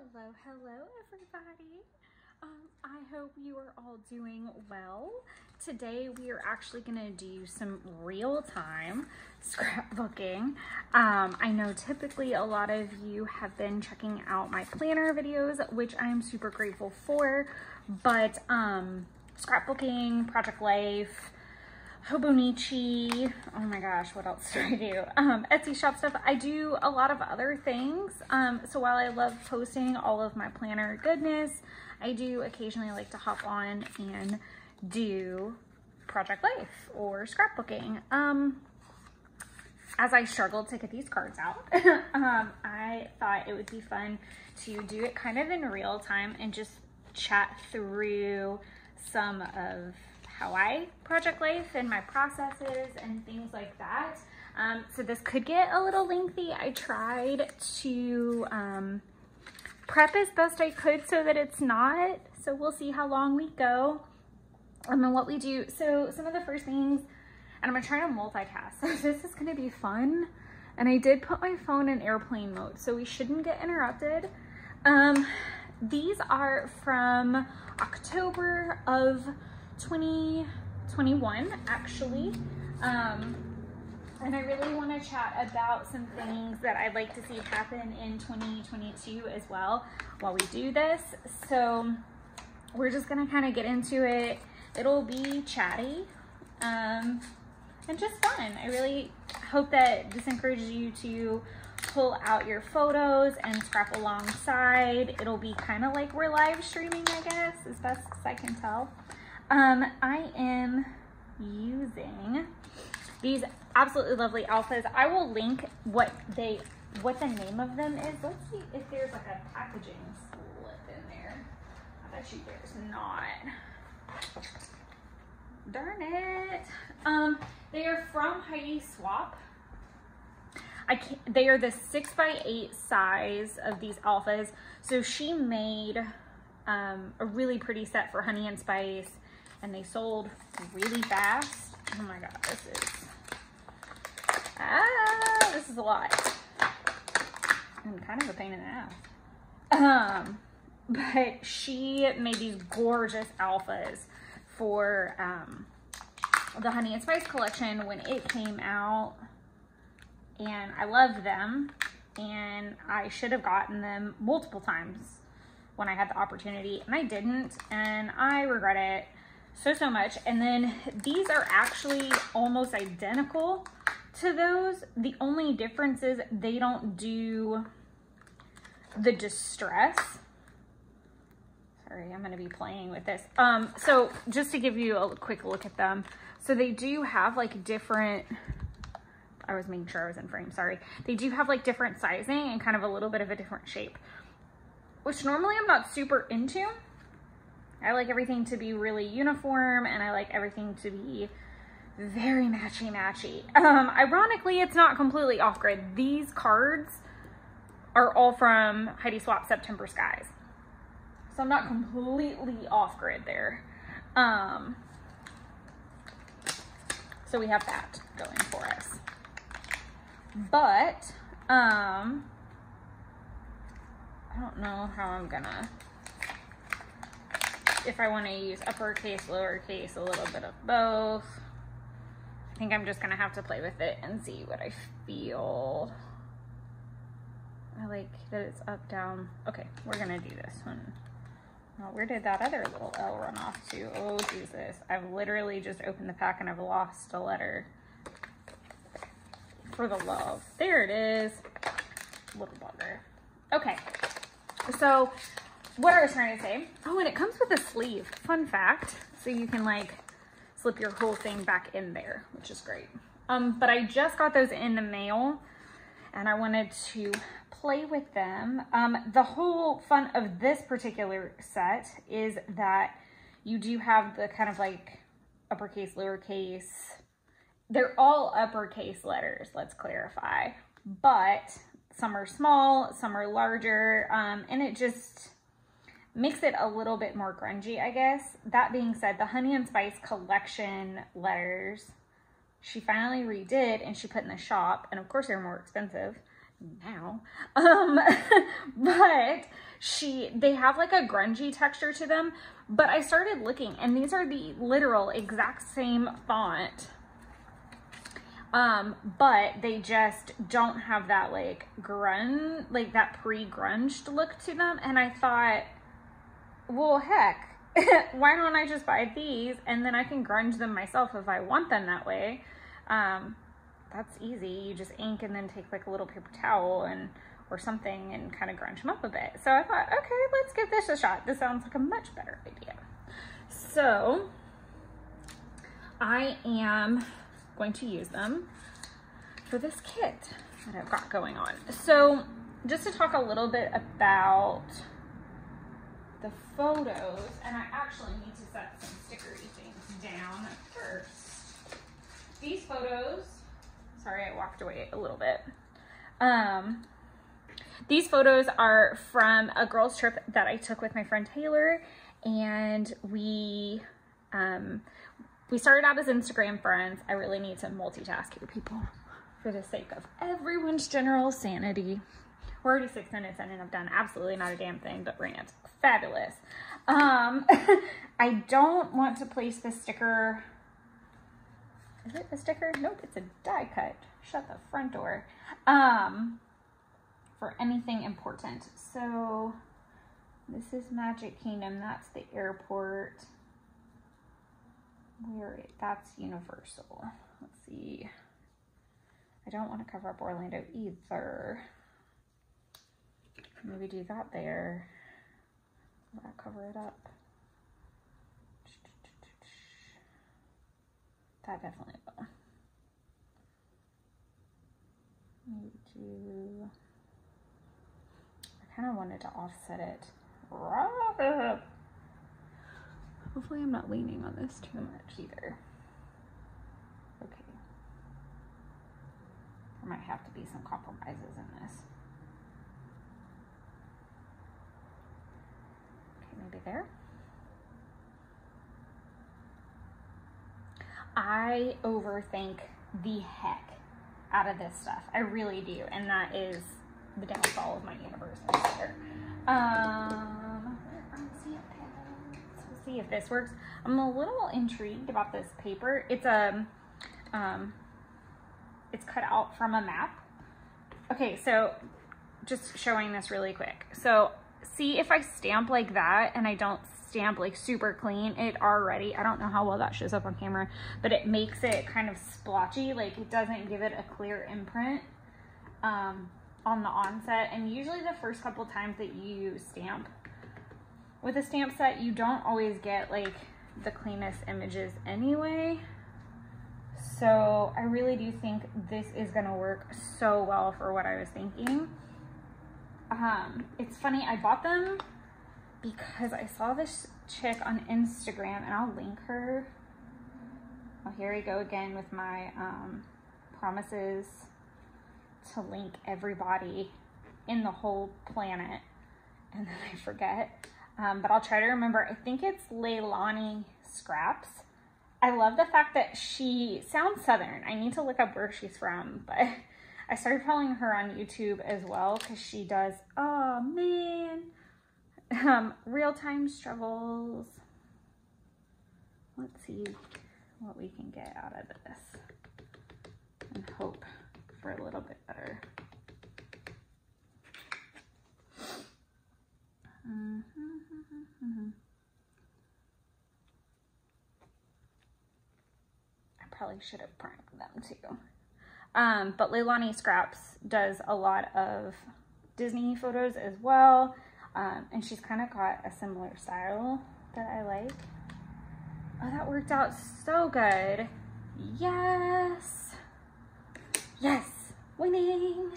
Hello, hello everybody. Um, I hope you are all doing well. Today we are actually gonna do some real-time scrapbooking. Um, I know typically a lot of you have been checking out my planner videos, which I am super grateful for, but um, scrapbooking, project life, Hobonichi. Oh my gosh, what else do I do? Um, Etsy shop stuff. I do a lot of other things. Um, so while I love posting all of my planner goodness, I do occasionally like to hop on and do project life or scrapbooking. Um, as I struggled to get these cards out, um, I thought it would be fun to do it kind of in real time and just chat through some of how I project life and my processes and things like that. Um, so this could get a little lengthy. I tried to um, prep as best I could so that it's not. So we'll see how long we go and what we do. So some of the first things, and I'm gonna try to multitask. So this is gonna be fun. And I did put my phone in airplane mode, so we shouldn't get interrupted. Um, these are from October of 2021 actually. Um, and I really want to chat about some things that I'd like to see happen in 2022 as well while we do this. So we're just going to kind of get into it. It'll be chatty um, and just fun. I really hope that this encourages you to pull out your photos and scrap alongside. It'll be kind of like we're live streaming, I guess, as best as I can tell. Um, I am using these absolutely lovely alphas. I will link what they, what the name of them is. Let's see if there's like a packaging slip in there. I bet you there's not. Darn it. Um, they are from Heidi Swapp. I can't, they are the six by eight size of these alphas. So she made um, a really pretty set for Honey and Spice and they sold really fast. Oh my God, this is, ah, this is a lot. And kind of a pain in the ass. Um, but she made these gorgeous alphas for um, the Honey and Spice collection when it came out. And I loved them. And I should have gotten them multiple times when I had the opportunity. And I didn't. And I regret it so, so much. And then these are actually almost identical to those. The only difference is they don't do the distress. Sorry, I'm going to be playing with this. Um, so just to give you a quick look at them. So they do have like different, I was making sure I was in frame, sorry. They do have like different sizing and kind of a little bit of a different shape, which normally I'm not super into. I like everything to be really uniform and I like everything to be very matchy matchy. Um, ironically, it's not completely off grid. These cards are all from Heidi Swapp September Skies. So I'm not completely off grid there. Um, so we have that going for us. But, um, I don't know how I'm gonna if I want to use uppercase, lowercase, a little bit of both. I think I'm just going to have to play with it and see what I feel. I like that it's up, down. Okay, we're going to do this one. Where did that other little L run off to? Oh, Jesus. I've literally just opened the pack and I've lost a letter for the love. There it is. Little bugger. Okay, so what I was trying to say. Oh, and it comes with a sleeve. Fun fact. So you can like slip your whole thing back in there, which is great. Um, but I just got those in the mail and I wanted to play with them. Um, the whole fun of this particular set is that you do have the kind of like uppercase, lowercase. They're all uppercase letters, let's clarify. But some are small, some are larger, um, and it just, makes it a little bit more grungy, I guess. That being said, the Honey and Spice collection letters, she finally redid and she put in the shop. And of course, they're more expensive now. Um, but she, they have like a grungy texture to them, but I started looking and these are the literal exact same font. Um, but they just don't have that like grunge, like that pre-grunged look to them. And I thought, well, heck, why don't I just buy these and then I can grunge them myself if I want them that way. Um, that's easy. You just ink and then take like a little paper towel and or something and kind of grunge them up a bit. So I thought, okay, let's give this a shot. This sounds like a much better idea. So I am going to use them for this kit that I've got going on. So just to talk a little bit about the photos, and I actually need to set some stickery things down first. These photos, sorry I walked away a little bit. Um, these photos are from a girls trip that I took with my friend Taylor and we um, we started out as Instagram friends. I really need to multitask here, people, for the sake of everyone's general sanity. We're already six minutes in and I've done absolutely not a damn thing but rant. Fabulous. Um, I don't want to place the sticker. Is it a sticker? Nope, it's a die cut. Shut the front door. Um, for anything important. So this is Magic Kingdom. That's the airport. Where it, that's Universal. Let's see. I don't want to cover up Orlando either. Maybe do that there. Will that cover it up? That definitely will. Maybe do. I kind of wanted to offset it. Hopefully I'm not leaning on this too much either. Okay. There might have to be some compromises in this. Maybe there. I overthink the heck out of this stuff. I really do. And that is the downfall of my universe. Um, see if this works. I'm a little intrigued about this paper. It's a, um, it's cut out from a map. Okay, so just showing this really quick. So see if I stamp like that and I don't stamp like super clean, it already, I don't know how well that shows up on camera, but it makes it kind of splotchy. Like it doesn't give it a clear imprint. Um, on the onset and usually the first couple times that you stamp with a stamp set you don't always get like the cleanest images anyway so I really do think this is gonna work so well for what I was thinking um, it's funny I bought them because I saw this chick on Instagram and I'll link her oh here we go again with my um, promises to link everybody in the whole planet. And then I forget. Um, but I'll try to remember. I think it's Leilani Scraps. I love the fact that she sounds Southern. I need to look up where she's from, but I started following her on YouTube as well because she does, oh man, um, real-time struggles. Let's see what we can get out of this and hope for a little bit better. Mm -hmm. I probably should have primed them too. Um, but Leilani Scraps does a lot of Disney photos as well. Um, and she's kind of got a similar style that I like. Oh, that worked out so good. Yes. Yes, winning.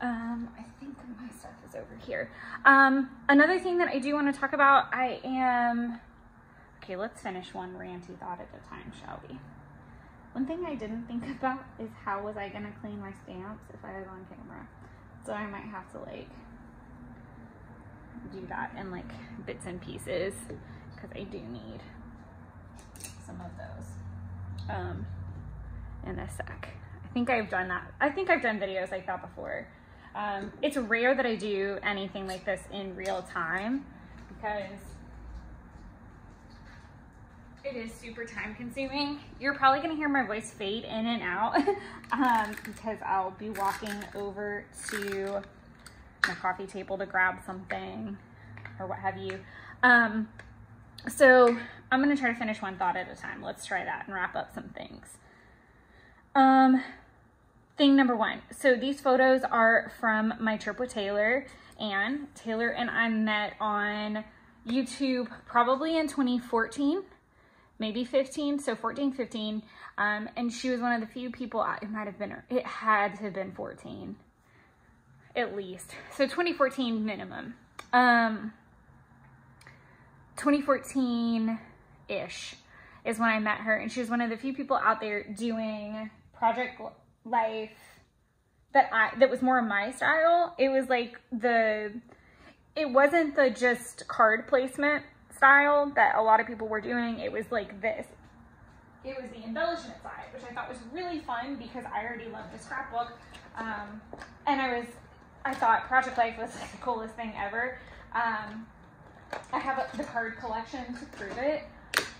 Um, I think my stuff is over here. Um, another thing that I do want to talk about, I am, okay, let's finish one ranty thought at a time, shall we? One thing I didn't think about is how was I going to clean my stamps if I was on camera. So I might have to like do that in like bits and pieces because I do need some of those um, in a sec. I think I've done that. I think I've done videos like that before. Um, it's rare that I do anything like this in real time because it is super time consuming. You're probably gonna hear my voice fade in and out um, because I'll be walking over to my coffee table to grab something or what have you. Um, so I'm gonna try to finish one thought at a time. Let's try that and wrap up some things. Um, thing number one. So these photos are from my trip with Taylor and Taylor and I met on YouTube probably in 2014, maybe 15. So 14, 15. Um, and she was one of the few people, it might have been, it had to have been 14 at least. So 2014 minimum. Um, 2014-ish is when I met her and she was one of the few people out there doing Project Life that I that was more of my style. It was like the it wasn't the just card placement style that a lot of people were doing. It was like this. It was the embellishment side, which I thought was really fun because I already loved the scrapbook. Um, and I was, I thought Project Life was like the coolest thing ever. Um, I have a, the card collection to prove it.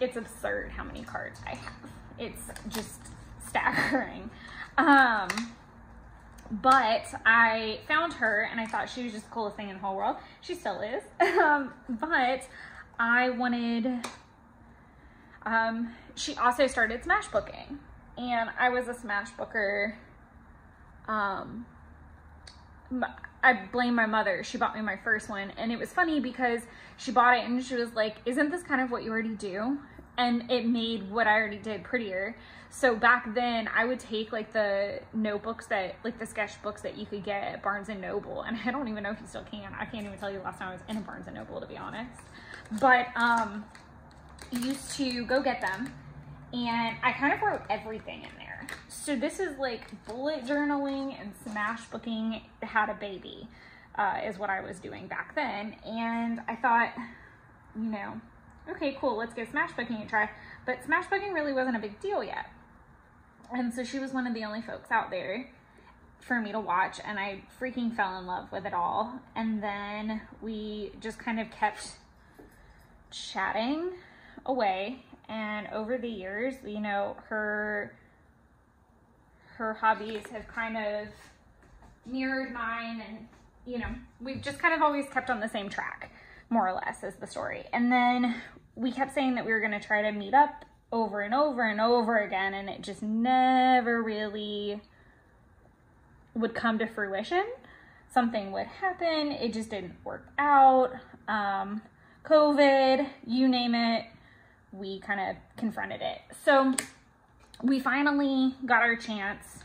It's absurd how many cards I have. It's just staggering. Um, but I found her and I thought she was just the coolest thing in the whole world. She still is. Um, but I wanted, um, she also started smash booking and I was a smash booker. Um, I blame my mother. She bought me my first one. And it was funny because she bought it and she was like, isn't this kind of what you already do? And it made what I already did prettier. So back then I would take like the notebooks that, like the sketchbooks that you could get at Barnes and Noble. And I don't even know if you still can. I can't even tell you last time I was in a Barnes and Noble to be honest. But um, used to go get them and I kind of wrote everything in there. So this is like bullet journaling and smash booking had a baby uh, is what I was doing back then. And I thought, you know, okay, cool, let's give smash booking a try. But smash booking really wasn't a big deal yet. And so she was one of the only folks out there for me to watch and I freaking fell in love with it all. And then we just kind of kept chatting away and over the years, you know, her her hobbies have kind of mirrored mine and you know, we've just kind of always kept on the same track, more or less, is the story. And then we kept saying that we were going to try to meet up over and over and over again, and it just never really would come to fruition. Something would happen, it just didn't work out. Um, COVID, you name it, we kind of confronted it. So we finally got our chance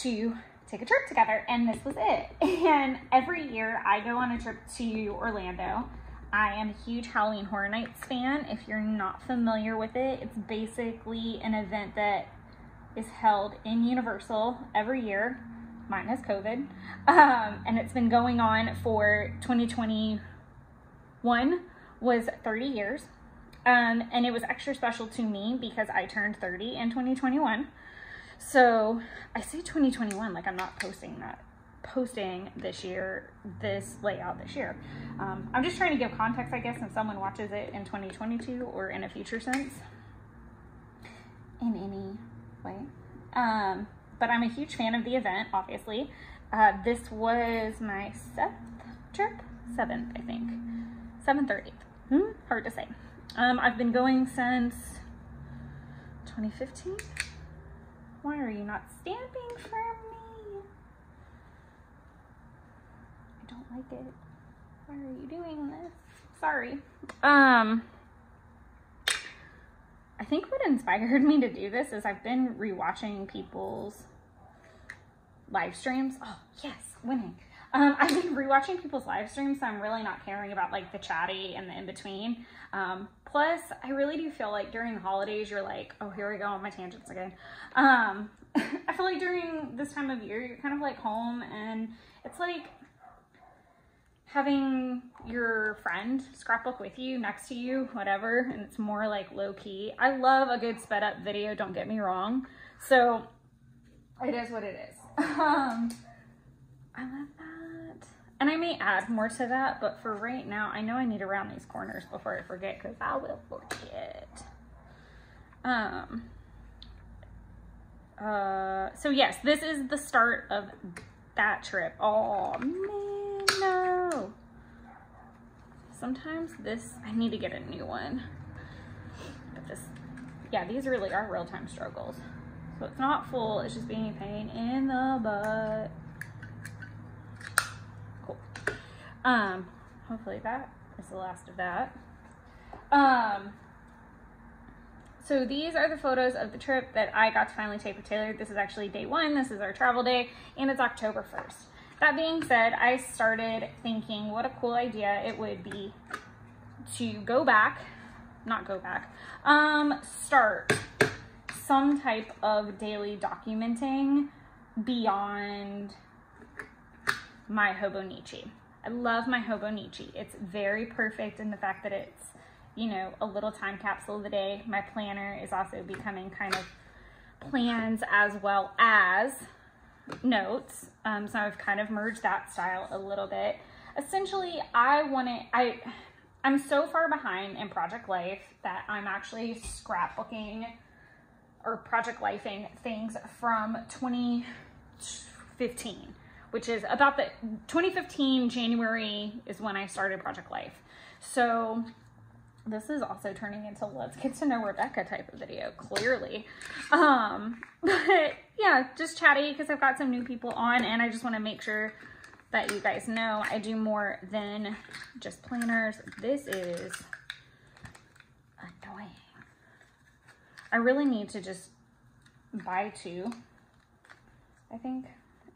to take a trip together and this was it. And every year I go on a trip to Orlando. I am a huge Halloween Horror Nights fan. If you're not familiar with it, it's basically an event that is held in Universal every year, minus COVID. Um, and it's been going on for 2021 was 30 years. Um, and it was extra special to me because I turned 30 in 2021. So I say 2021 like I'm not posting that posting this year, this layout this year. Um, I'm just trying to give context, I guess, if someone watches it in 2022 or in a future sense in any way. Um, but I'm a huge fan of the event, obviously. Uh, this was my seventh trip, seventh, I think, seventh or eighth. Hmm? Hard to say. Um, I've been going since 2015. Why are you not stamping for me? I don't like it. Why are you doing this? Sorry. Um, I think what inspired me to do this is I've been rewatching people's live streams. Oh, yes, winning. Um, I've been rewatching people's live streams, so I'm really not caring about like the chatty and the in between. Um, plus, I really do feel like during the holidays, you're like, oh, here we go on my tangents again. Um, I feel like during this time of year, you're kind of like home, and it's like having your friend scrapbook with you, next to you, whatever, and it's more like low key. I love a good sped up video, don't get me wrong. So it is what it is. Um, I love. And I may add more to that, but for right now, I know I need to round these corners before I forget because I will forget. Um, uh, so yes, this is the start of that trip. Oh man, no. Sometimes this, I need to get a new one. But this, yeah, these really are real-time struggles. So it's not full, it's just being a pain in the butt. Cool. Um, hopefully that is the last of that. Um, so these are the photos of the trip that I got to finally take with Taylor. This is actually day one. This is our travel day and it's October 1st. That being said, I started thinking what a cool idea it would be to go back, not go back, um, start some type of daily documenting beyond my Hobonichi. I love my hobo Hobonichi. It's very perfect in the fact that it's you know, a little time capsule of the day. My planner is also becoming kind of plans as well as notes. Um, so I've kind of merged that style a little bit. Essentially, I want to, I, I'm so far behind in Project Life that I'm actually scrapbooking or Project Lifing things from 2015, which is about the 2015 January is when I started Project Life. So this is also turning into let's get to know Rebecca type of video, clearly. Um, but yeah, just chatty because I've got some new people on and I just want to make sure that you guys know I do more than just planners. This is annoying. I really need to just buy two, I think,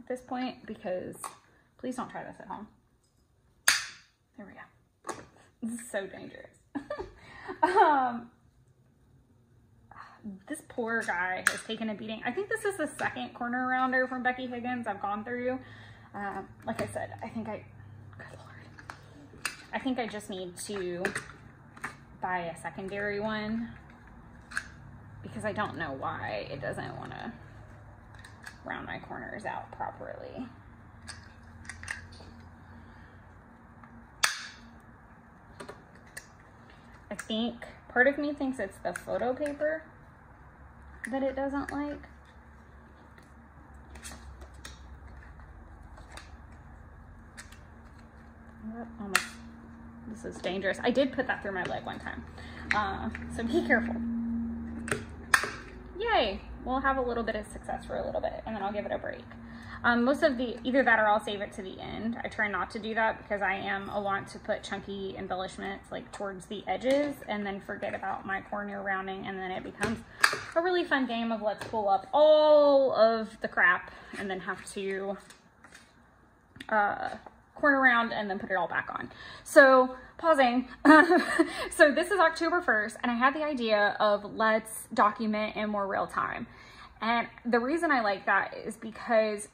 at this point because please don't try this at home. There we go. This is so dangerous. um, this poor guy has taken a beating. I think this is the second corner rounder from Becky Higgins I've gone through. Uh, like I said, I think I, good Lord, I think I just need to buy a secondary one because I don't know why it doesn't want to round my corners out properly. I think part of me thinks it's the photo paper that it doesn't like. This is dangerous. I did put that through my leg one time. Uh, so be careful. Yay! We'll have a little bit of success for a little bit and then I'll give it a break. Um, most of the, either that or I'll save it to the end. I try not to do that because I am a want to put chunky embellishments like towards the edges and then forget about my corner rounding and then it becomes a really fun game of let's pull up all of the crap and then have to uh, corner round and then put it all back on. So pausing. so this is October 1st and I had the idea of let's document in more real time. And the reason I like that is because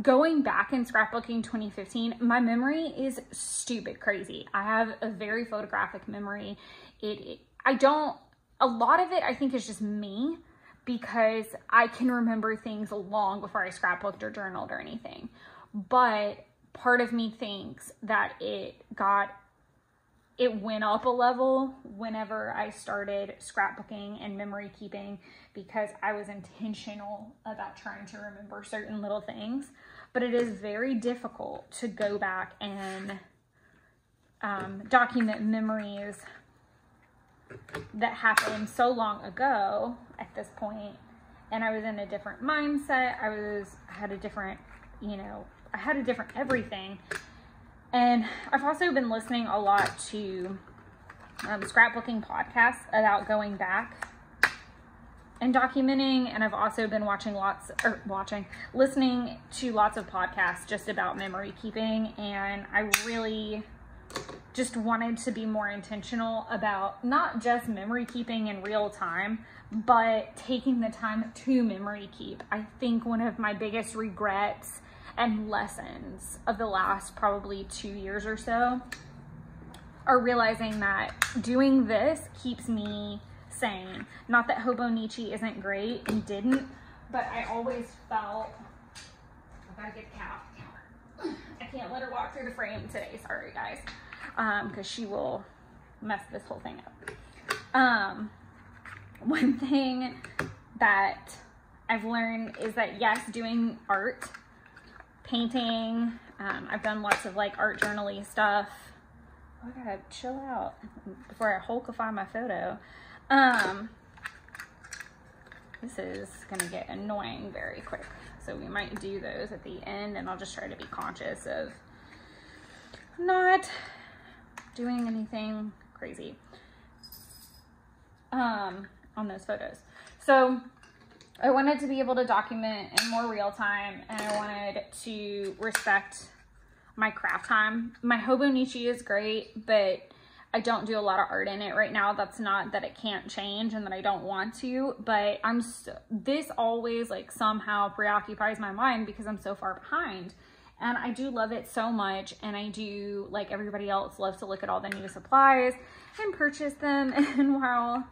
going back in scrapbooking 2015, my memory is stupid crazy. I have a very photographic memory. It, it, I don't, a lot of it I think is just me because I can remember things long before I scrapbooked or journaled or anything. But part of me thinks that it got it went up a level whenever I started scrapbooking and memory keeping because I was intentional about trying to remember certain little things. But it is very difficult to go back and um, document memories that happened so long ago at this point and I was in a different mindset. I was had a different, you know, I had a different everything and I've also been listening a lot to um, scrapbooking podcasts about going back and documenting. And I've also been watching lots, or watching, listening to lots of podcasts just about memory keeping. And I really just wanted to be more intentional about not just memory keeping in real time, but taking the time to memory keep. I think one of my biggest regrets and lessons of the last probably two years or so are realizing that doing this keeps me sane. Not that Hobonichi isn't great and didn't, but I always felt, I gotta get the cat can't let her walk through the frame today. Sorry, guys. Um, because she will mess this whole thing up. Um, one thing that I've learned is that yes, doing art, painting, um, I've done lots of like art journaling stuff. Oh, I gotta chill out before I hulkify my photo. Um, this is gonna get annoying very quick. So we might do those at the end and I'll just try to be conscious of not doing anything crazy um, on those photos. So I wanted to be able to document in more real time and I wanted to respect my craft time. My Hobonichi is great, but I don't do a lot of art in it right now. That's not that it can't change and that I don't want to, but I'm so, this always like somehow preoccupies my mind because I'm so far behind. And I do love it so much. And I do, like everybody else, love to look at all the new supplies and purchase them. And while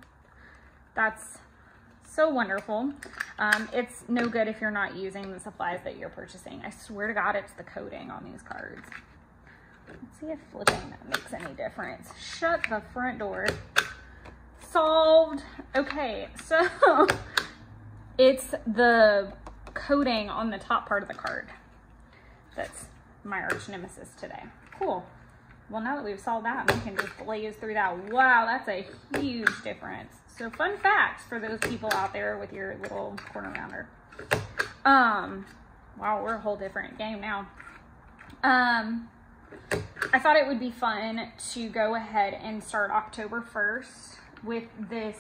that's so wonderful, um, it's no good if you're not using the supplies that you're purchasing. I swear to God, it's the coating on these cards. Let's see if flipping that makes any difference. Shut the front door. Solved. Okay, so it's the coating on the top part of the card. That's my arch nemesis today. Cool. Well, now that we've solved that, we can just blaze through that. Wow, that's a huge difference. So fun facts for those people out there with your little corner rounder. Um, wow, we're a whole different game now. Um, I thought it would be fun to go ahead and start October 1st with this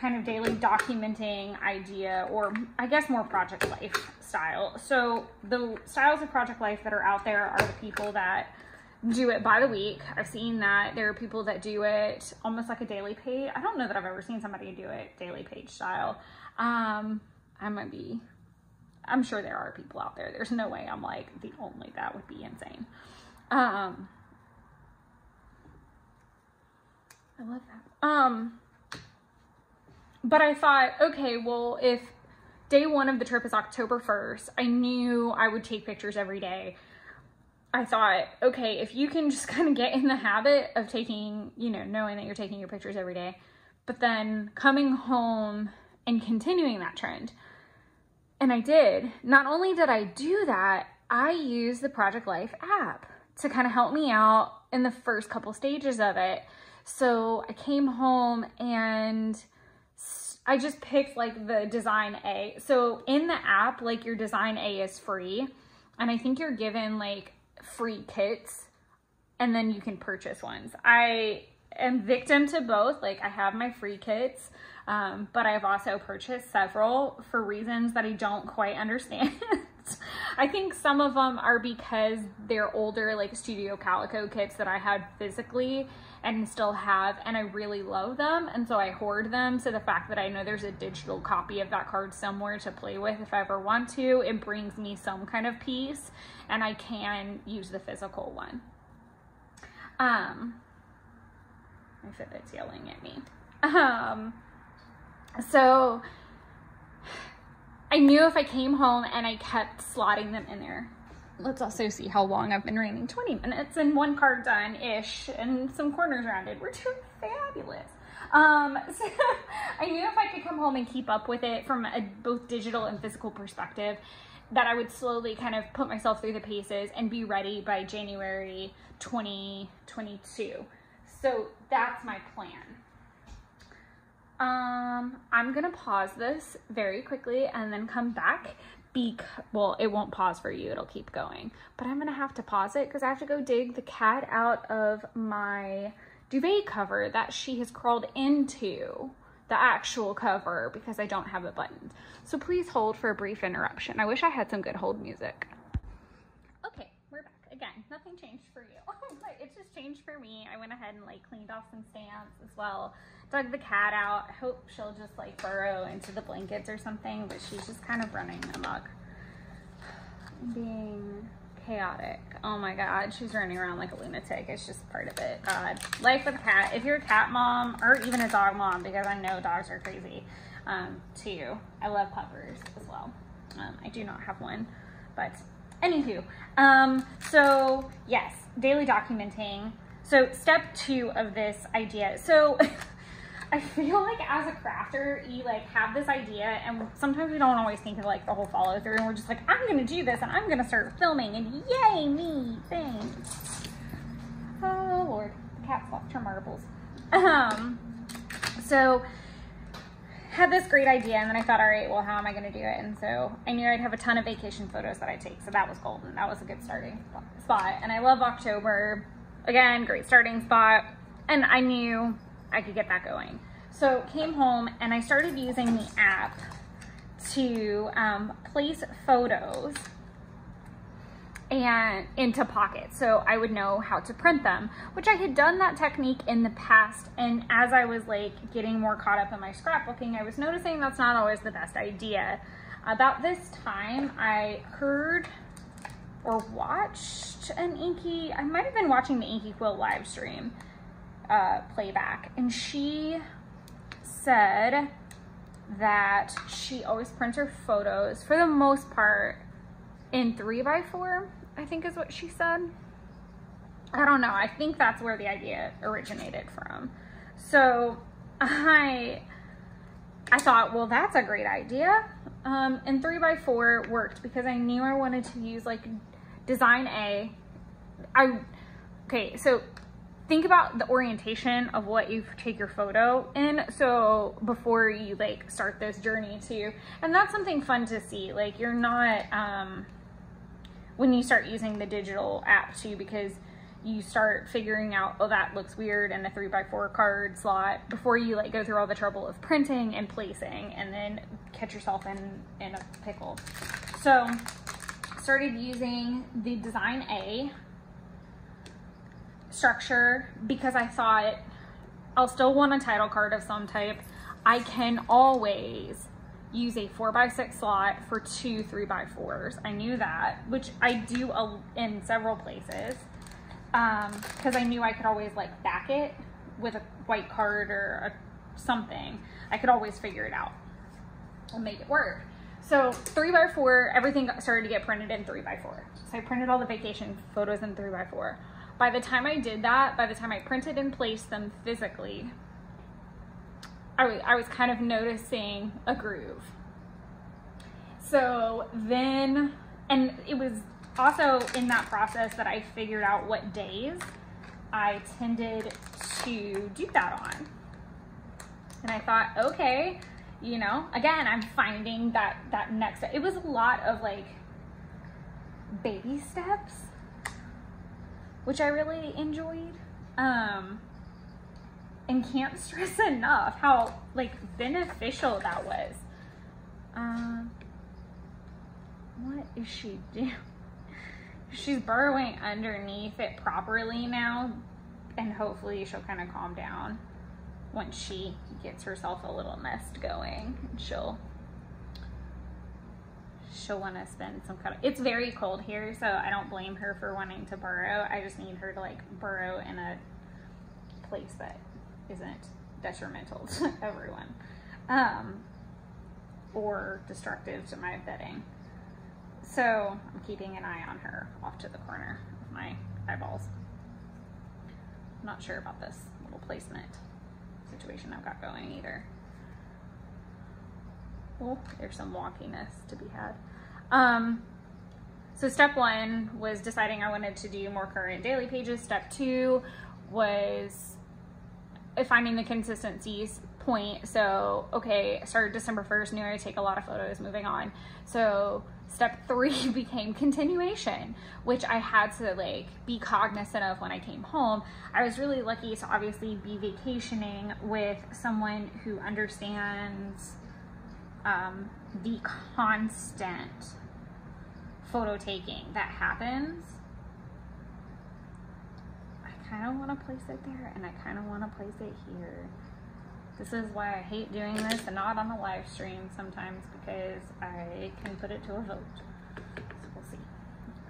kind of daily documenting idea or I guess more project life style. So the styles of project life that are out there are the people that do it by the week. I've seen that there are people that do it almost like a daily page. I don't know that I've ever seen somebody do it daily page style. Um, I might be, I'm sure there are people out there. There's no way I'm like the only, that would be insane. Um, I love that. Um, but I thought, okay, well, if day one of the trip is October 1st, I knew I would take pictures every day. I thought, okay, if you can just kind of get in the habit of taking, you know, knowing that you're taking your pictures every day, but then coming home and continuing that trend. And I did. Not only did I do that, I used the Project Life app to kind of help me out in the first couple stages of it. So I came home and I just picked like the design A. So in the app, like your design A is free. And I think you're given like free kits and then you can purchase ones. I am victim to both. Like I have my free kits, um, but I've also purchased several for reasons that I don't quite understand. I think some of them are because they're older, like Studio Calico kits that I had physically and still have, and I really love them, and so I hoard them. So the fact that I know there's a digital copy of that card somewhere to play with if I ever want to, it brings me some kind of peace, and I can use the physical one. Um, I my Fitbit's yelling at me. Um, so I knew if I came home and I kept slotting them in there. Let's also see how long I've been raining. 20 minutes and one card done-ish and some corners rounded. We're doing fabulous. Um, so I knew if I could come home and keep up with it from a both digital and physical perspective, that I would slowly kind of put myself through the paces and be ready by January 2022. So that's my plan. Um, I'm gonna pause this very quickly and then come back because, well, it won't pause for you, it'll keep going. But I'm gonna have to pause it because I have to go dig the cat out of my duvet cover that she has crawled into the actual cover because I don't have it buttoned. So please hold for a brief interruption. I wish I had some good hold music. Okay, we're back. Again, nothing changed for you, changed for me. I went ahead and like cleaned off some stamps as well dug the cat out. I hope she'll just like burrow into the blankets or something, but she's just kind of running amok. Being chaotic. Oh my God, she's running around like a lunatic. It's just part of it. God, life with a cat. If you're a cat mom or even a dog mom, because I know dogs are crazy um, too. I love puppers as well. Um, I do not have one, but Anywho, um, so yes, daily documenting. So step two of this idea. So I feel like as a crafter, you like have this idea and sometimes we don't always think of like the whole follow through and we're just like, I'm gonna do this and I'm gonna start filming and yay me, thanks. Oh Lord, the cat's lost her marbles. Um, so had this great idea and then I thought, all right, well, how am I going to do it? And so I knew I'd have a ton of vacation photos that I take. So that was golden. That was a good starting spot. And I love October. Again, great starting spot. And I knew I could get that going. So came home and I started using the app to um, place photos and into pockets so I would know how to print them, which I had done that technique in the past. And as I was like getting more caught up in my scrapbooking, I was noticing that's not always the best idea. About this time, I heard or watched an Inky, I might have been watching the Inky Quill live stream uh, playback, and she said that she always prints her photos for the most part in three by four, I think is what she said. I don't know. I think that's where the idea originated from. So I, I thought, well, that's a great idea. Um, and three by four worked because I knew I wanted to use like design A. I, okay, so think about the orientation of what you take your photo in so before you like start this journey too and that's something fun to see like you're not um when you start using the digital app too because you start figuring out oh that looks weird in a three by four card slot before you like go through all the trouble of printing and placing and then catch yourself in in a pickle. So started using the design a structure because i thought i'll still want a title card of some type. I can always use a four by six slot for two three by fours. I knew that, which I do in several places because um, I knew I could always like back it with a white card or a, something. I could always figure it out and make it work. So three by four, everything started to get printed in three by four. So I printed all the vacation photos in three by four. By the time I did that, by the time I printed and placed them physically, I was, I was kind of noticing a groove. So then, and it was also in that process that I figured out what days I tended to do that on. And I thought, okay, you know, again, I'm finding that, that next, it was a lot of like baby steps, which I really enjoyed. Um, and can't stress enough how like beneficial that was. Um, what is she doing? She's burrowing underneath it properly now, and hopefully she'll kind of calm down once she gets herself a little nest going. She'll she'll want to spend some kind of it's very cold here so i don't blame her for wanting to burrow i just need her to like burrow in a place that isn't detrimental to everyone um, or destructive to my bedding. So I'm keeping an eye on her off to the corner of my eyeballs. I'm not sure about this little placement situation I've got going either. Oh, there's some wonkiness to be had. Um, so step one was deciding I wanted to do more current daily pages. Step two was finding the consistencies point. So, okay, started December 1st, knew I take a lot of photos, moving on. So step three became continuation, which I had to like be cognizant of when I came home. I was really lucky to obviously be vacationing with someone who understands um, the constant photo taking that happens kind of want to place it there and I kind of want to place it here. This is why I hate doing this and not on a live stream sometimes because I can put it to a vote. So we'll see.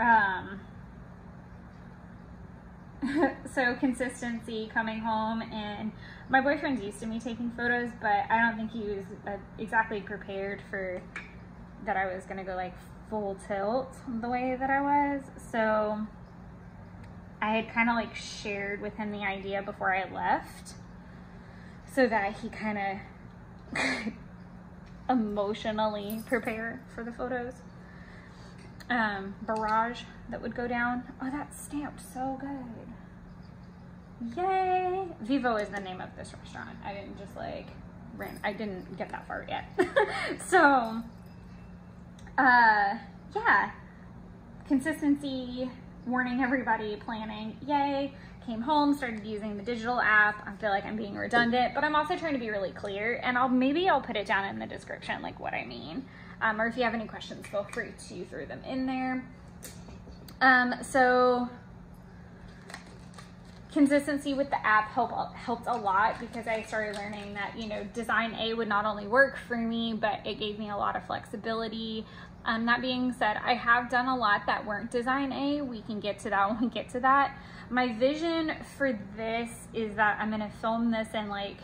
Um, so consistency coming home and my boyfriend's used to me taking photos but I don't think he was uh, exactly prepared for that I was gonna go like full tilt the way that I was. So I had kind of like shared with him the idea before I left so that he kind of emotionally prepare for the photos. Um, barrage that would go down. Oh, that stamped so good. Yay! Vivo is the name of this restaurant. I didn't just like ran, I didn't get that far yet. so, uh, yeah, consistency, warning everybody, planning, yay. Came home, started using the digital app. I feel like I'm being redundant, but I'm also trying to be really clear and I'll maybe I'll put it down in the description, like what I mean. Um, or if you have any questions, feel free to throw them in there. Um, so consistency with the app helped helped a lot because I started learning that you know design A would not only work for me, but it gave me a lot of flexibility. Um, that being said, I have done a lot that weren't design A. We can get to that when we get to that. My vision for this is that I'm gonna film this in like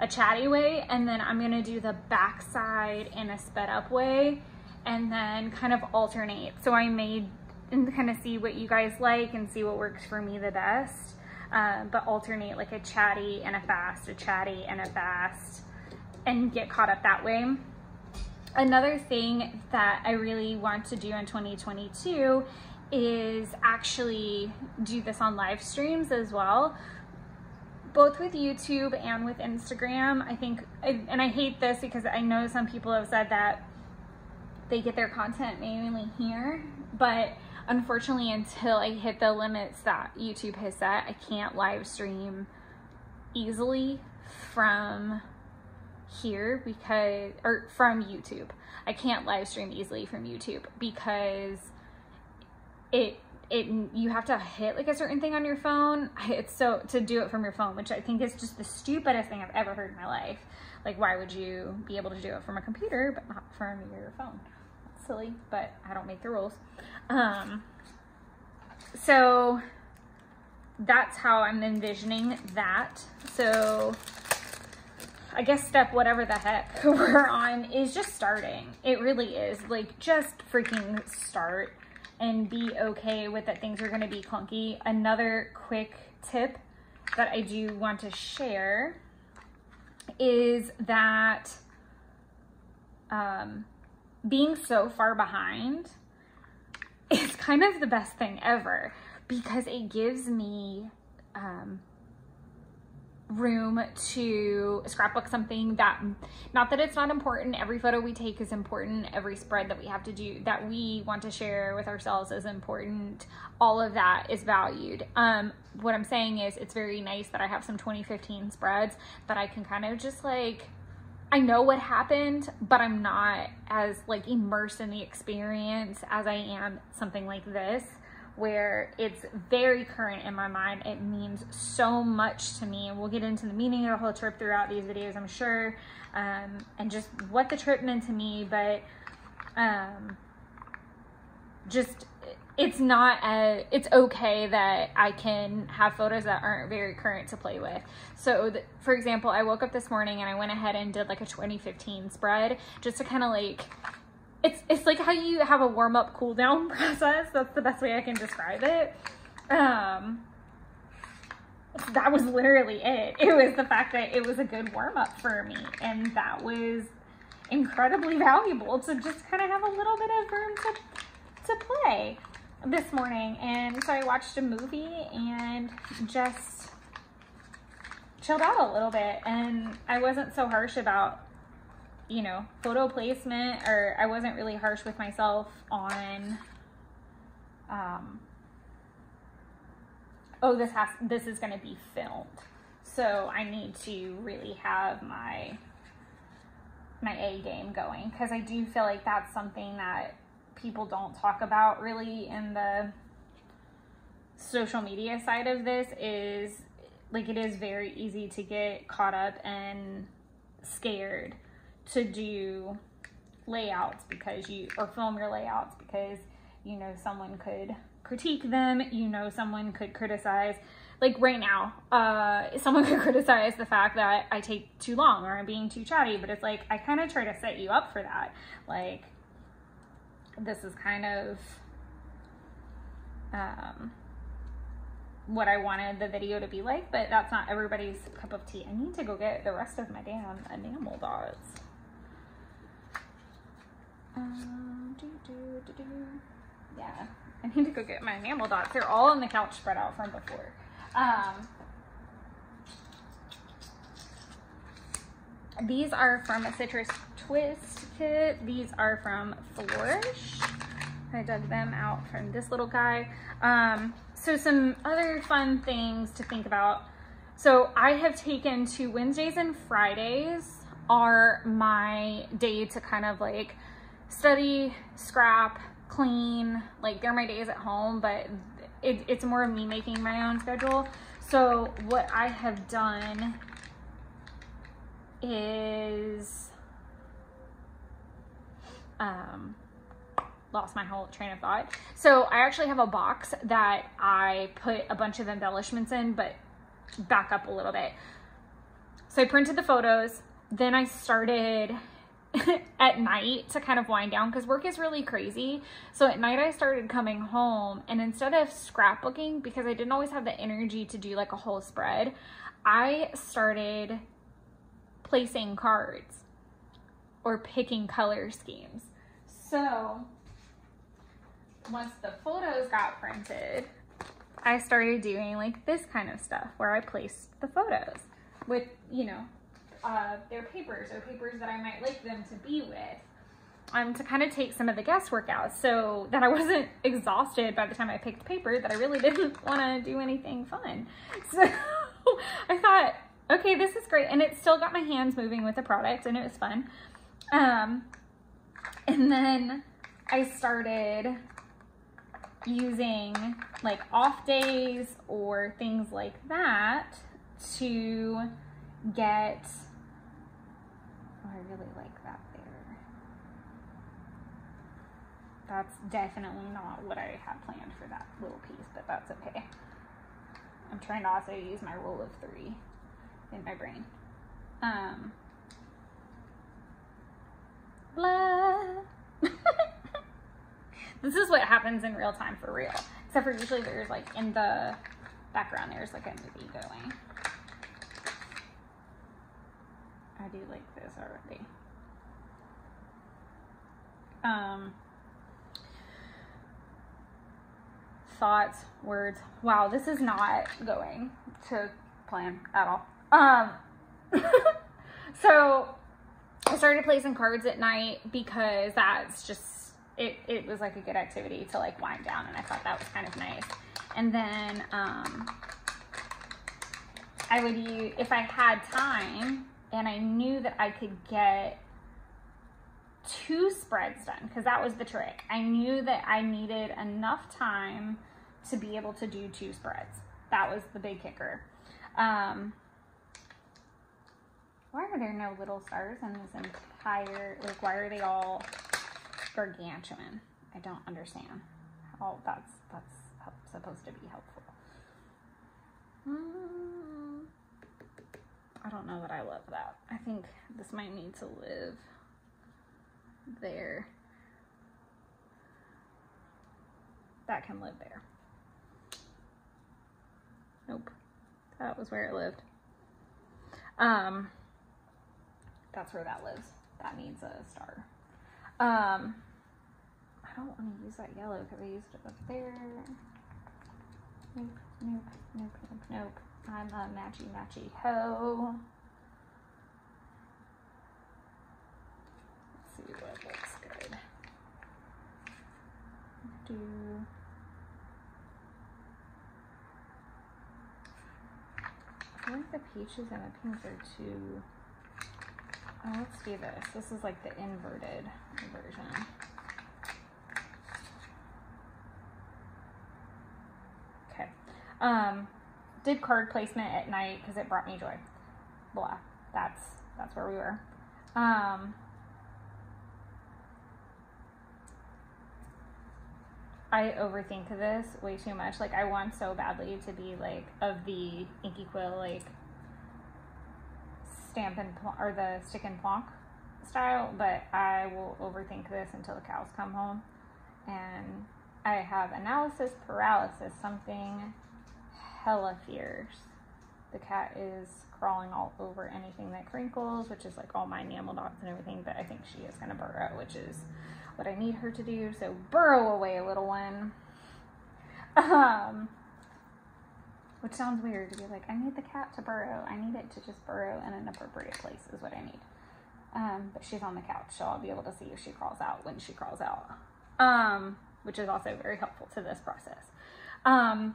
a chatty way and then I'm gonna do the backside in a sped up way and then kind of alternate. So I made and kind of see what you guys like and see what works for me the best. Uh, but alternate like a chatty and a fast, a chatty and a fast, and get caught up that way. Another thing that I really want to do in 2022 is actually do this on live streams as well both with YouTube and with Instagram. I think, and I hate this because I know some people have said that they get their content mainly here, but unfortunately, until I hit the limits that YouTube has set, I can't live stream easily from here because, or from YouTube. I can't live stream easily from YouTube because it it you have to hit like a certain thing on your phone. It's so to do it from your phone which i think is just the stupidest thing i've ever heard in my life. Like why would you be able to do it from a computer but not from your phone? That's silly but i don't make the rules. Um so that's how i'm envisioning that. So I guess step whatever the heck we're on is just starting. It really is. Like, just freaking start and be okay with that things are going to be clunky. Another quick tip that I do want to share is that um, being so far behind is kind of the best thing ever because it gives me um, room to scrapbook something that not that it's not important. Every photo we take is important. Every spread that we have to do that we want to share with ourselves is important. All of that is valued. Um what i'm saying is it's very nice that i have some 2015 spreads that i can kind of just like I know what happened, but I'm not as like immersed in the experience as I am something like this where it's very current in my mind. It means so much to me. And we'll get into the meaning of the whole trip throughout these videos, I'm sure, um, and just what the trip meant to me. But um, just it's not a, it's okay that I can have photos that aren't very current to play with. So the, for example, I woke up this morning and I went ahead and did like a 2015 spread just to kind of like it's it's like how you have a warm up cool down process. That's the best way I can describe it. Um, that was literally it. It was the fact that it was a good warm up for me, and that was incredibly valuable to just kind of have a little bit of room to to play this morning. And so I watched a movie and just chilled out a little bit, and I wasn't so harsh about you know, photo placement, or I wasn't really harsh with myself on, um, oh, this has, this is going to be filmed. So I need to really have my, my A game going because I do feel like that's something that people don't talk about really in the social media side of this is like it is very easy to get caught up and scared to do layouts because you, or film your layouts because you know someone could critique them, you know someone could criticize, like right now, uh, someone could criticize the fact that I take too long or I'm being too chatty, but it's like, I kind of try to set you up for that. Like, this is kind of um, what I wanted the video to be like, but that's not everybody's cup of tea. I need to go get the rest of my damn enamel dots. Um, yeah, I need to go get my enamel dots. They're all on the couch spread out from before. Um, these are from a Citrus Twist kit. These are from Flourish. I dug them out from this little guy. Um, so some other fun things to think about. So I have taken to Wednesdays and Fridays are my day to kind of like study, scrap, clean. Like they're my days at home, but it, it's more of me making my own schedule. So what I have done is um, lost my whole train of thought. So I actually have a box that I put a bunch of embellishments in, but back up a little bit. So I printed the photos, then I started at night to kind of wind down because work is really crazy. So at night I started coming home and instead of scrapbooking, because I didn't always have the energy to do like a whole spread, I started placing cards or picking color schemes. So once the photos got printed, I started doing like this kind of stuff where I placed the photos with, you know, uh, their papers or papers that I might like them to be with. Um, to kind of take some of the guesswork out so that I wasn't exhausted by the time I picked paper that I really didn't want to do anything fun. So I thought, okay, this is great. And it still got my hands moving with the product and it was fun. Um, and then I started using like off days or things like that to get, really like that there. That's definitely not what I had planned for that little piece, but that's okay. I'm trying to also use my rule of three in my brain. Um, blah. this is what happens in real time for real. Except for usually there's like in the background, there's like a movie going. I do like this already. Um, thoughts, words. Wow, this is not going to plan at all. Um, so I started placing cards at night because that's just, it, it was like a good activity to like wind down and I thought that was kind of nice. And then, um, I would use, if I had time and I knew that I could get two spreads done, because that was the trick. I knew that I needed enough time to be able to do two spreads. That was the big kicker. Um, why are there no little stars in this entire, like, why are they all gargantuan? I don't understand. Oh, that's, that's supposed to be helpful. Mm, I don't know that I love that. I think this might need to live there. That can live there. Nope. That was where it lived. Um, that's where that lives. That needs a star. Um, I don't want to use that yellow because I used it up there. Nope, nope, nope, nope, nope. I'm a matchy matchy ho. Let's see what looks good. Do I feel like the peaches and the pinks are too Oh, let's do this. This is like the inverted version. Okay. Um, did card placement at night because it brought me joy. Blah. That's that's where we were. Um, I overthink this way too much. Like I want so badly to be like of the Inky Quill like stamp and or the stick and plonk style, but I will overthink this until the cows come home. and I have analysis paralysis, something hella fierce. The cat is crawling all over anything that crinkles, which is like all my enamel dots and everything, but I think she is gonna burrow, which is what I need her to do. So burrow away, little one. Um, which sounds weird to be like, I need the cat to burrow. I need it to just burrow in an appropriate place is what I need. Um, but she's on the couch, so I'll be able to see if she crawls out when she crawls out, um, which is also very helpful to this process. Um,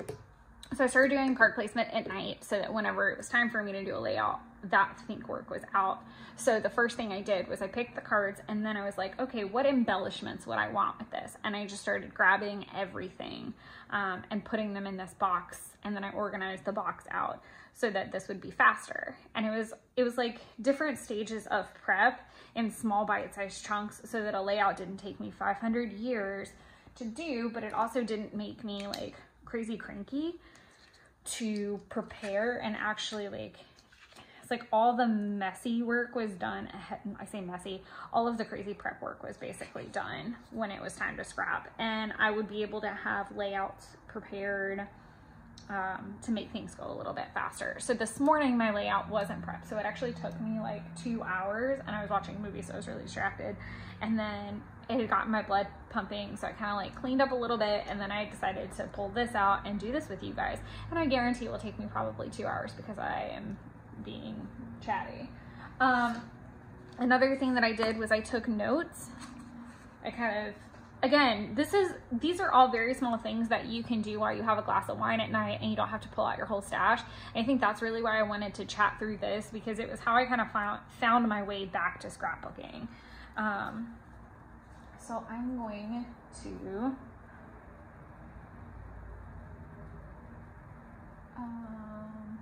so I started doing card placement at night so that whenever it was time for me to do a layout, that think work was out. So the first thing I did was I picked the cards and then I was like, okay, what embellishments would I want with this? And I just started grabbing everything um, and putting them in this box. And then I organized the box out so that this would be faster. And it was, it was like different stages of prep in small bite-sized chunks so that a layout didn't take me 500 years to do, but it also didn't make me like crazy cranky to prepare and actually like it's like all the messy work was done I say messy all of the crazy prep work was basically done when it was time to scrap and I would be able to have layouts prepared um, to make things go a little bit faster. So this morning my layout wasn't prepped. So it actually took me like two hours and I was watching a movie so I was really distracted. And then it had gotten my blood pumping. So I kind of like cleaned up a little bit and then I decided to pull this out and do this with you guys. And I guarantee it will take me probably two hours because I am being chatty. Um, another thing that I did was I took notes. I kind of again, this is these are all very small things that you can do while you have a glass of wine at night and you don't have to pull out your whole stash. And I think that's really why I wanted to chat through this because it was how I kind of found found my way back to scrapbooking. Um, so I'm going to um,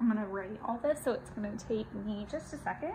I'm gonna write all this, so it's gonna take me just a second.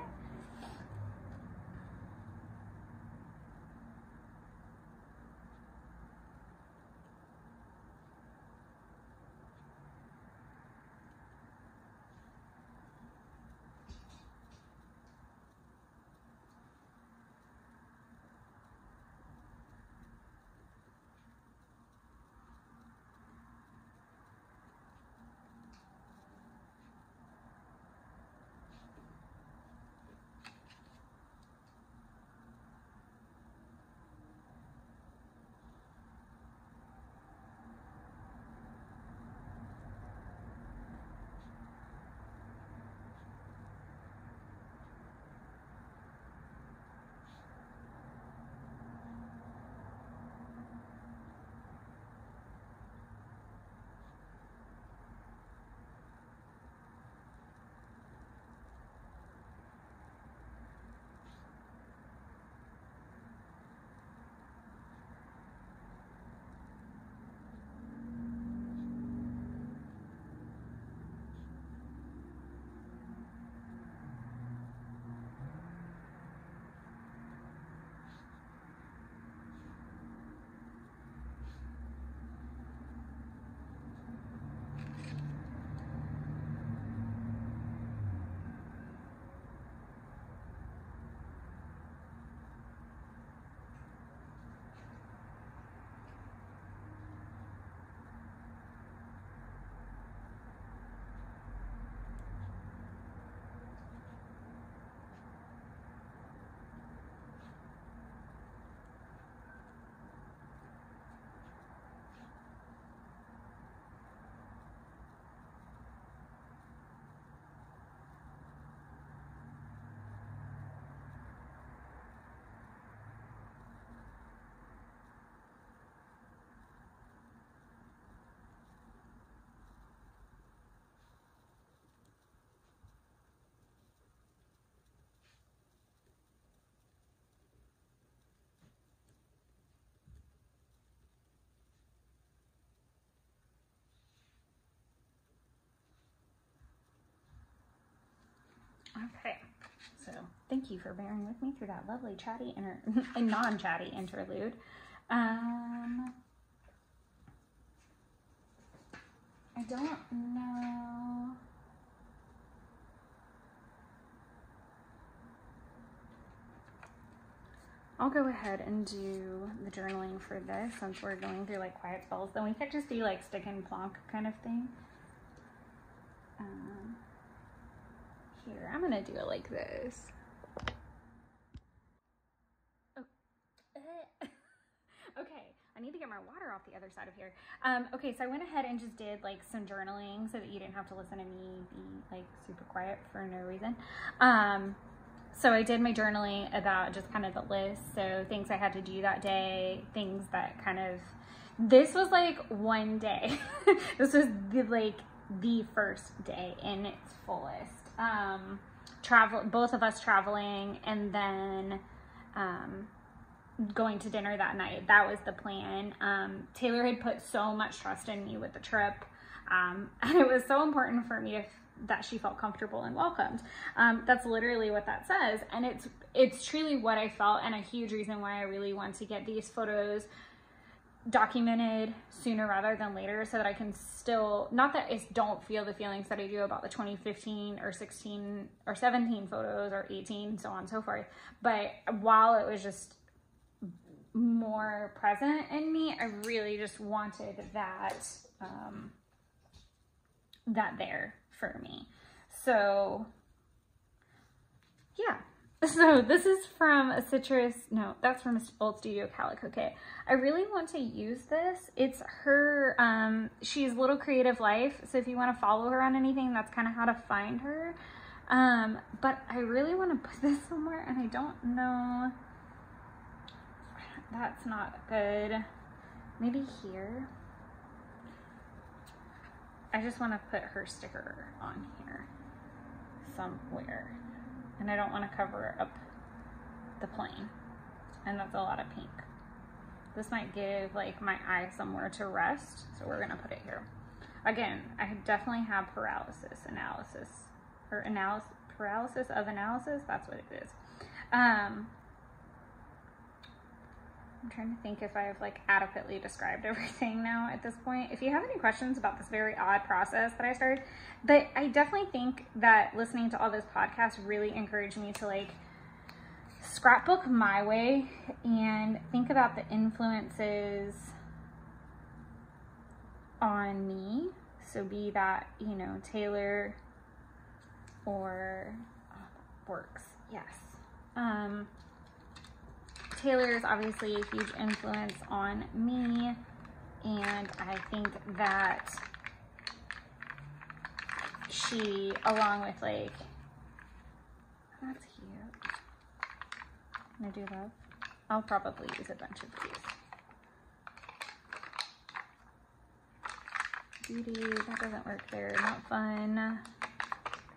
Okay. So thank you for bearing with me through that lovely chatty inter and non-chatty interlude. Um, I don't know. I'll go ahead and do the journaling for this since we're going through like quiet spells. Then we could just do like stick and plonk kind of thing. Um, here, I'm gonna do it like this. Oh. okay, I need to get my water off the other side of here. Um, okay, so I went ahead and just did like some journaling so that you didn't have to listen to me be like super quiet for no reason. Um, so I did my journaling about just kind of the list. So things I had to do that day, things that kind of, this was like one day. this was the, like the first day in its fullest. Um, travel, both of us traveling and then, um, going to dinner that night. That was the plan. Um, Taylor had put so much trust in me with the trip. Um, and it was so important for me that she felt comfortable and welcomed. Um, that's literally what that says. And it's, it's truly what I felt and a huge reason why I really want to get these photos documented sooner rather than later so that I can still, not that I don't feel the feelings that I do about the 2015 or 16 or 17 photos or 18, so on and so forth. But while it was just more present in me, I really just wanted that, um, that there for me. So yeah. So this is from a citrus, no, that's from Old Studio Calico Kit. I really want to use this. It's her, um, she's Little Creative Life. So if you want to follow her on anything, that's kind of how to find her. Um, but I really want to put this somewhere and I don't know. That's not good. Maybe here. I just want to put her sticker on here somewhere. And I don't want to cover up the plane. And that's a lot of pink. This might give like my eye somewhere to rest. So we're going to put it here. Again, I definitely have paralysis analysis or analysis, paralysis of analysis. That's what it is. Um, I'm trying to think if I've like adequately described everything now at this point. If you have any questions about this very odd process that I started, but I definitely think that listening to all those podcasts really encouraged me to like scrapbook my way and think about the influences on me. So be that, you know, Taylor or oh, works. Yes. Um, Taylor is obviously a huge influence on me, and I think that she, along with like, that's cute. I do love? I'll probably use a bunch of these. Beauty, that doesn't work there, not fun.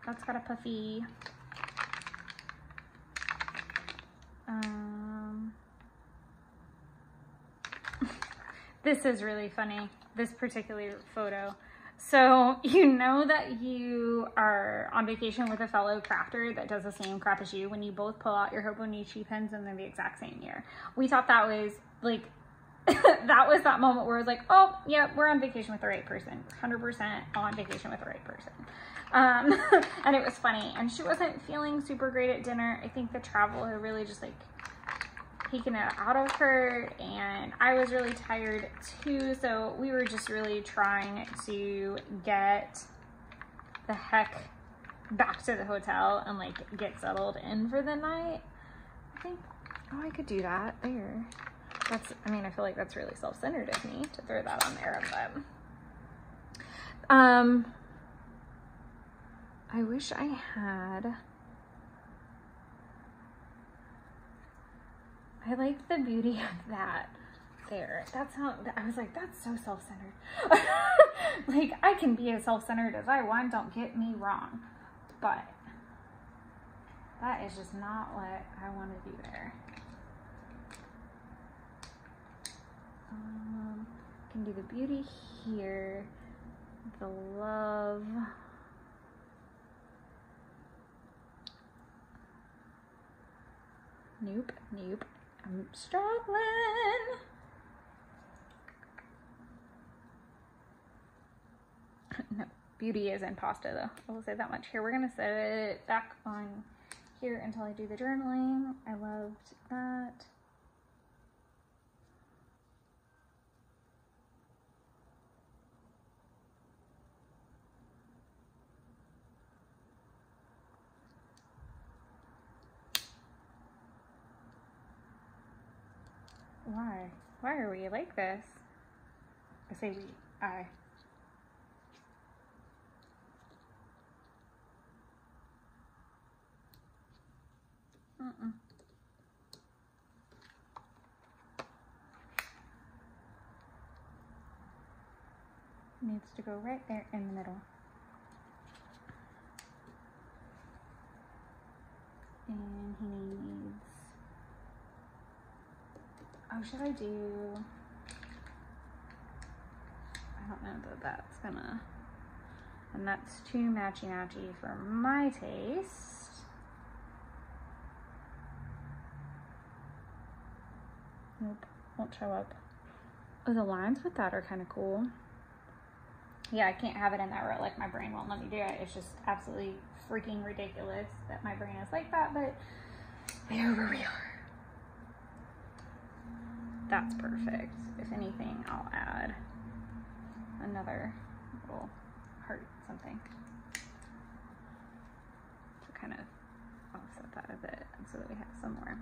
That's got a puffy. Um, This is really funny, this particular photo. So you know that you are on vacation with a fellow crafter that does the same crap as you when you both pull out your Hobonichi pens and they're the exact same year. We thought that was like, that was that moment where it was like, oh, yeah, we're on vacation with the right person. 100% on vacation with the right person. Um, and it was funny. And she wasn't feeling super great at dinner. I think the travel had really just like taken it out of her and I was really tired too. So we were just really trying to get the heck back to the hotel and like get settled in for the night. I think, oh, I could do that there. That's, I mean, I feel like that's really self-centered of me to throw that on there, but, um, I wish I had I like the beauty of that there. That's how, I was like, that's so self-centered. like, I can be as self-centered as I want, don't get me wrong. But that is just not what I want to do there. Um, can do the beauty here, the love. Nope, nope. I'm struggling. no, beauty is in pasta though. I will say that much. Here, we're gonna set it back on here until I do the journaling. I loved that. Why? Why are we like this? I say we. I. Mm-mm. Needs to go right there in the middle. And he needs, oh, should I do, I don't know that that's gonna, and that's too matchy-matchy for my taste. Nope, won't show up. Oh, the lines with that are kind of cool. Yeah, I can't have it in that row. Like, my brain won't let me do it. It's just absolutely freaking ridiculous that my brain is like that, but there we are. That's perfect. If anything, I'll add another little heart something to kind of offset that a bit so that we have some more.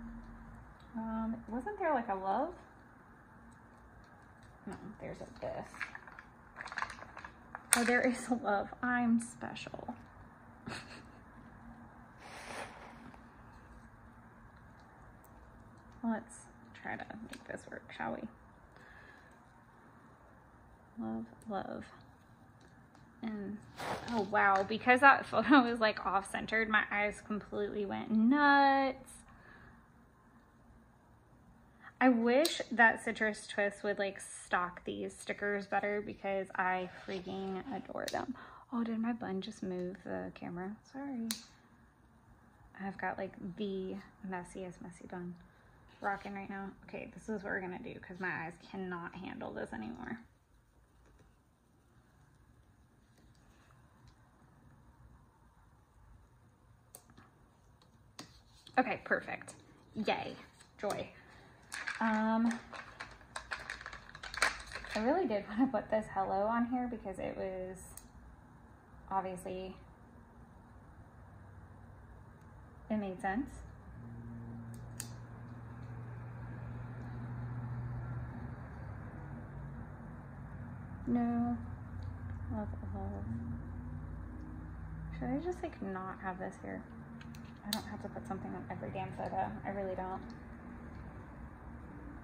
Um, wasn't there like a love? No, there's a this. Oh, there is a love. I'm special. Let's try to make this work, shall we? Love, love. And, oh wow, because that photo is like off-centered, my eyes completely went nuts. I wish that Citrus Twist would like stock these stickers better because I freaking adore them. Oh, did my bun just move the camera? Sorry. I've got like the messiest messy bun rocking right now. Okay, this is what we're gonna do because my eyes cannot handle this anymore. Okay, perfect. Yay, joy. Um, I really did want to put this hello on here because it was obviously, it made sense. No. Love, love. Should I just like not have this here? I don't have to put something on every damn photo. I really don't.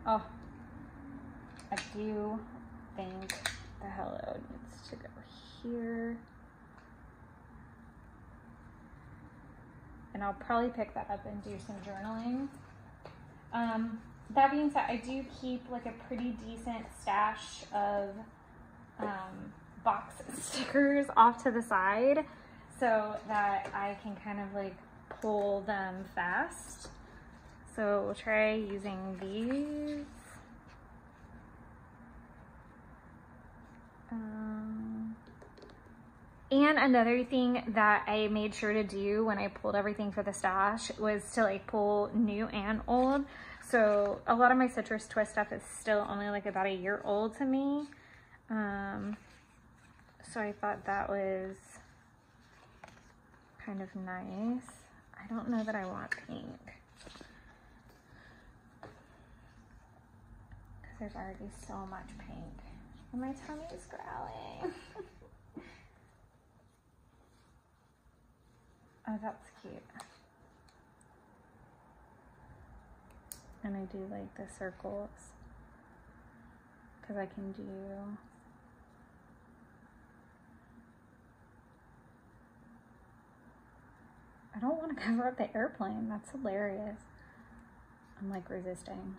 Oh, I do think the hello needs to go here. And I'll probably pick that up and do some journaling. Um, that being said, I do keep like a pretty decent stash of um, box stickers off to the side so that I can kind of like pull them fast. So we'll try using these. Um, and another thing that I made sure to do when I pulled everything for the stash was to like pull new and old. So a lot of my citrus twist stuff is still only like about a year old to me. Um, so I thought that was kind of nice. I don't know that I want pink. Because there's already so much pink. And my tummy is growling. oh, that's cute. And I do like the circles because I can do I don't want to cover up the airplane. That's hilarious. I'm like resisting.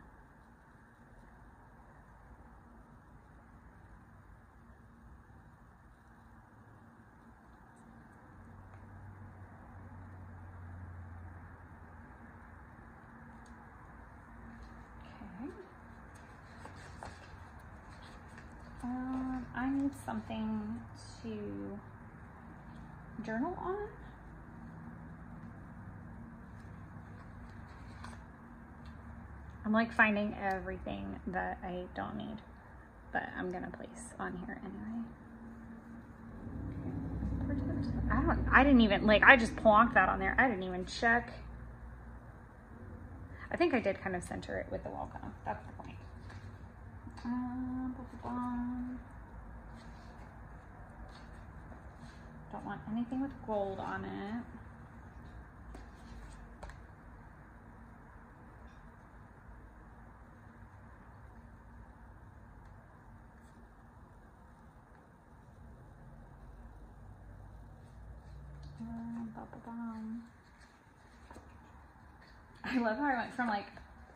Um, I need something to journal on. I'm like finding everything that I don't need, but I'm gonna place on here anyway. I don't, I didn't even, like, I just plonked that on there. I didn't even check. I think I did kind of center it with the wall cone. That's the point. Uh, blah, blah, blah. Don't want anything with gold on it. I love how I went from like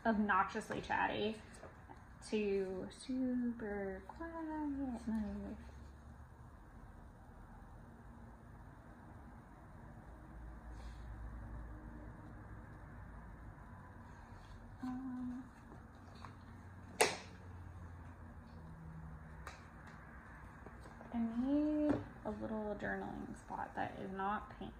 obnoxiously chatty to super quiet mode. Um, I need a little journaling spot that is not pink.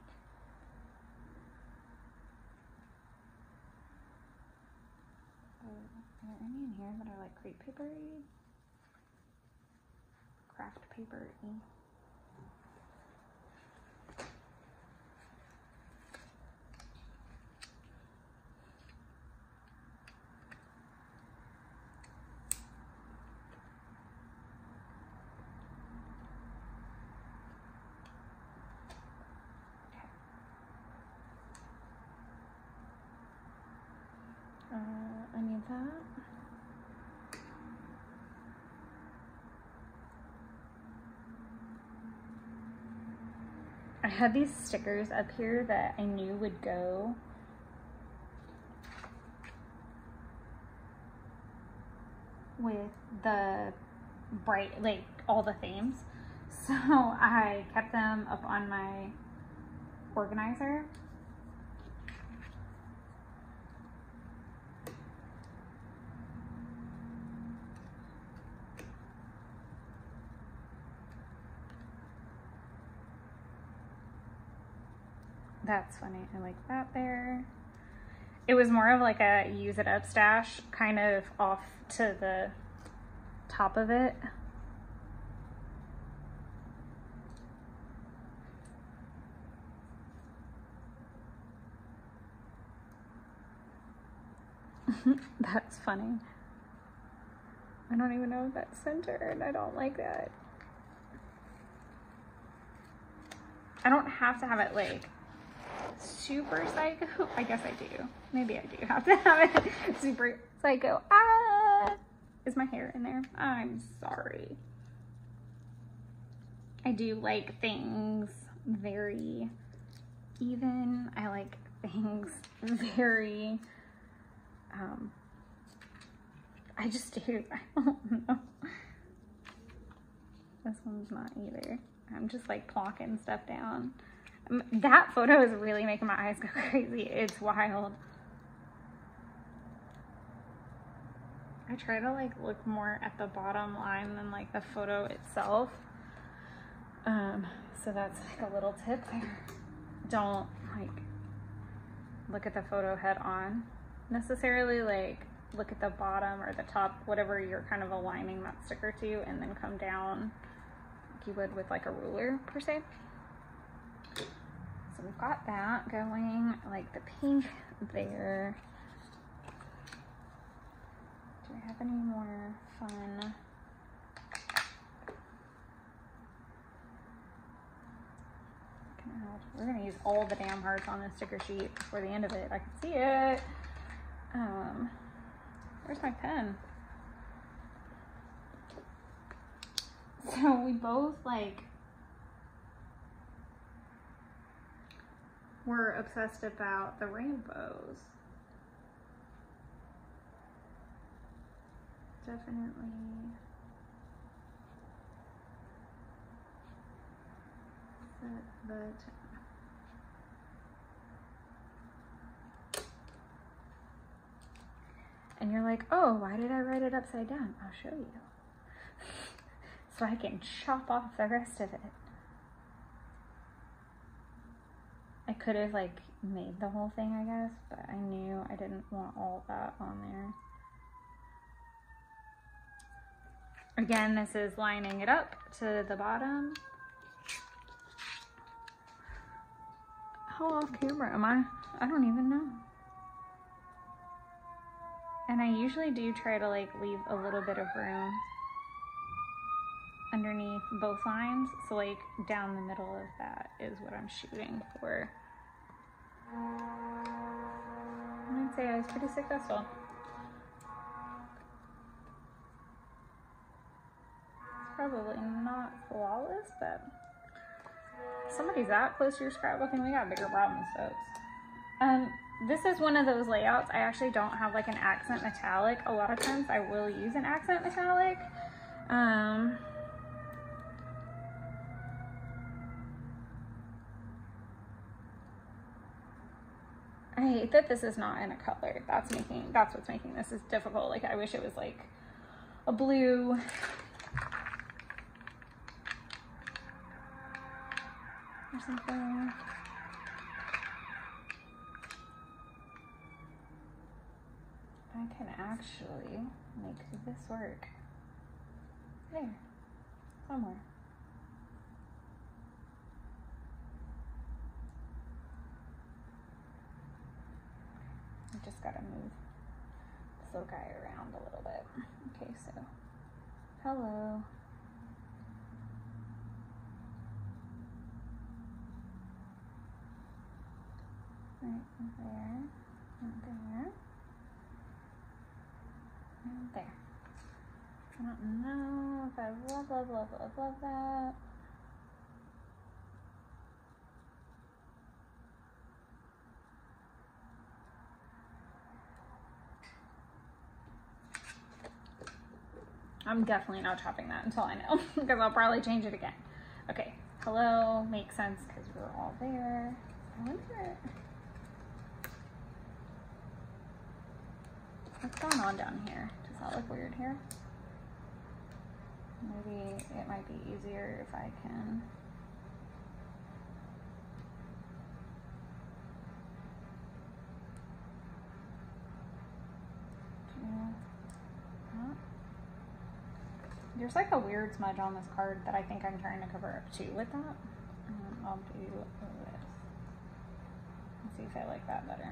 Oh, are there any in here that are like crepe papery? Craft paper -y? Uh, I need that. I had these stickers up here that I knew would go with the bright, like all the themes. So I kept them up on my organizer. That's funny. I like that there. It was more of like a use it up stash kind of off to the top of it. That's funny. I don't even know if that's centered. I don't like that. I don't have to have it like super psycho. I guess I do. Maybe I do have to have it super psycho. Ah! Is my hair in there? I'm sorry. I do like things very even. I like things very, um, I just do. I don't know. This one's not either. I'm just like plonking stuff down. That photo is really making my eyes go crazy. It's wild. I try to like look more at the bottom line than like the photo itself. Um, so that's like a little tip there. Don't like look at the photo head on necessarily like look at the bottom or the top, whatever you're kind of aligning that sticker to and then come down like you would with like a ruler per se. So we've got that going, like the pink there. Do I have any more fun? We're gonna use all the damn hearts on this sticker sheet before the end of it. I can see it. Um, where's my pen? So we both like were obsessed about the rainbows. Definitely. The and you're like, oh, why did I write it upside down? I'll show you. so I can chop off the rest of it. I could have like made the whole thing, I guess, but I knew I didn't want all that on there. Again, this is lining it up to the bottom. How off camera am I? I don't even know. And I usually do try to like leave a little bit of room. Underneath both lines. So like down the middle of that is what I'm shooting for. I'd say I was pretty successful. It's probably not flawless, but somebody's that close to your scrapbooking, we got bigger problems, folks. Um, this is one of those layouts. I actually don't have like an accent metallic. A lot of times I will use an accent metallic. Um, I hate that this is not in a color. That's making, that's what's making this is difficult. Like I wish it was like a blue or something. I can actually make this work. There, somewhere. I just gotta move this little guy around a little bit. Okay, so, hello. right there, and there, and there. I don't know if I love, love, love, love, love that. I'm definitely not chopping that until I know, because I'll probably change it again. Okay, hello, makes sense because we're all there. I wonder. What's going on down here? Does that look weird here? Maybe it might be easier if I can There's like a weird smudge on this card that I think I'm trying to cover up too with that. Um, I'll do this. Let's see if I like that better.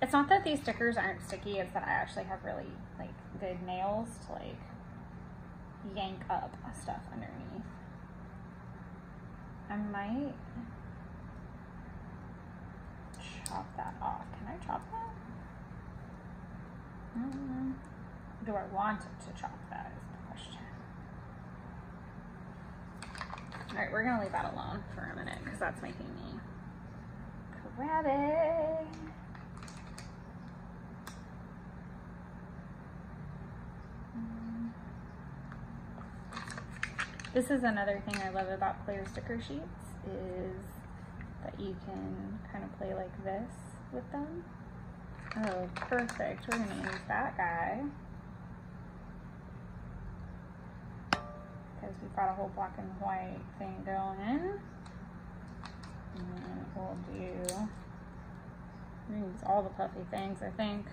It's not that these stickers aren't sticky, it's that I actually have really like good nails to like yank up stuff underneath. I might chop that off. Can I chop that? Mm-hmm. Do I want to chop that is the question. All right, we're gonna leave that alone for a minute because that's making me crabby. This is another thing I love about clear sticker sheets is that you can kind of play like this with them. Oh, perfect. We're gonna use that guy. Because we've got a whole black and white thing going. And we'll do, use all the puffy things, I think.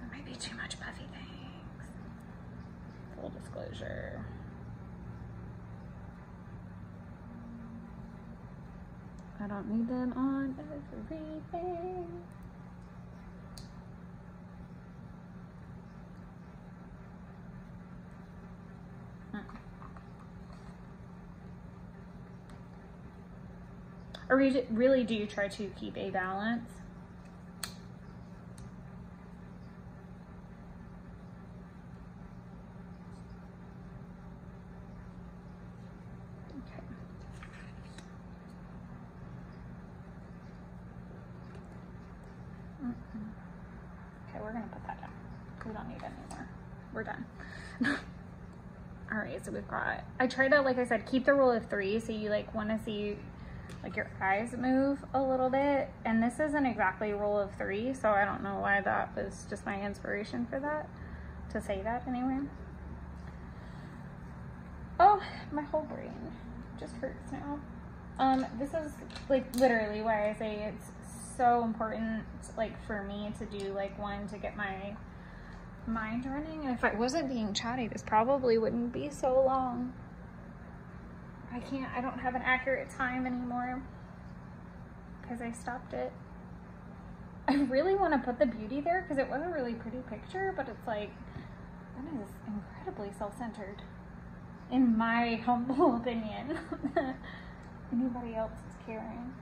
That might be too much puffy things full disclosure. I don't need them on everything. Or really do you try to keep a balance? Okay. Mm -mm. Okay, we're gonna put that down. We don't need anymore. We're done. all right so we've got, I try to, like I said, keep the rule of three. So you like want to see like your eyes move a little bit. And this isn't exactly rule of three. So I don't know why that was just my inspiration for that, to say that anyway. Oh, my whole brain just hurts now. Um, this is like literally why I say it's so important like for me to do like one to get my mind running. And if I wasn't being chatty, this probably wouldn't be so long. I can't, I don't have an accurate time anymore because I stopped it. I really want to put the beauty there because it was a really pretty picture, but it's like, that is incredibly self-centered, in my humble opinion. Anybody else is caring?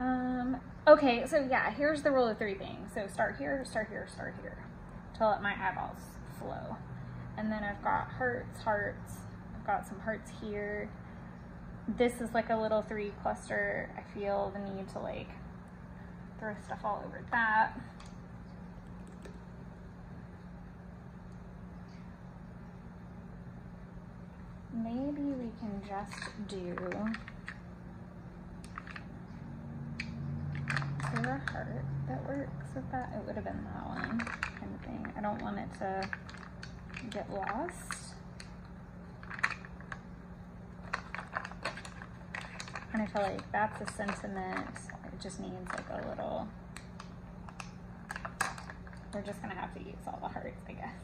Um, okay, so yeah, here's the rule of three things. So start here, start here, start here, to let my eyeballs flow. And then I've got hearts, hearts, Got some hearts here. This is like a little three cluster. I feel the need to like throw stuff all over that. Maybe we can just do a heart that works with that? It would have been that one kind of thing. I don't want it to get lost. And I feel like that's a sentiment. It just needs like a little, we're just gonna have to use all the hearts, I guess.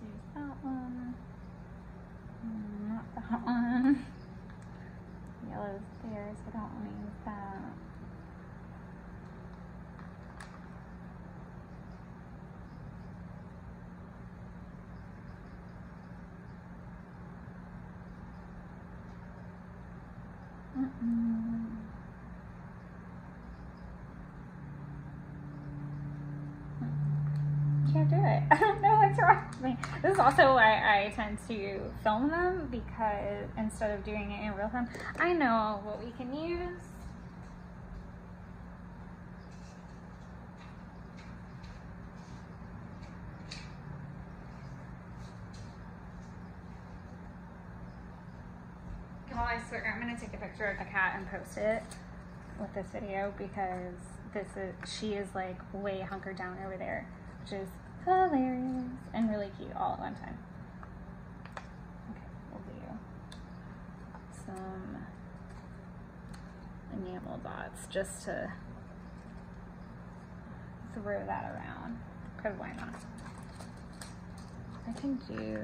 Let's use that one. Mm, Not that one. Yellow's there, so I don't want to use that. Mm-mm. Can't do it. I don't know what's wrong with me. This is also why I tend to film them because instead of doing it in real time, I know what we can use. I swear, I'm gonna take a picture of the cat and post it with this video because this is, she is like way hunkered down over there, which is hilarious and really cute all at one time. Okay, we'll do some enamel dots just to throw that around, because why not? I can do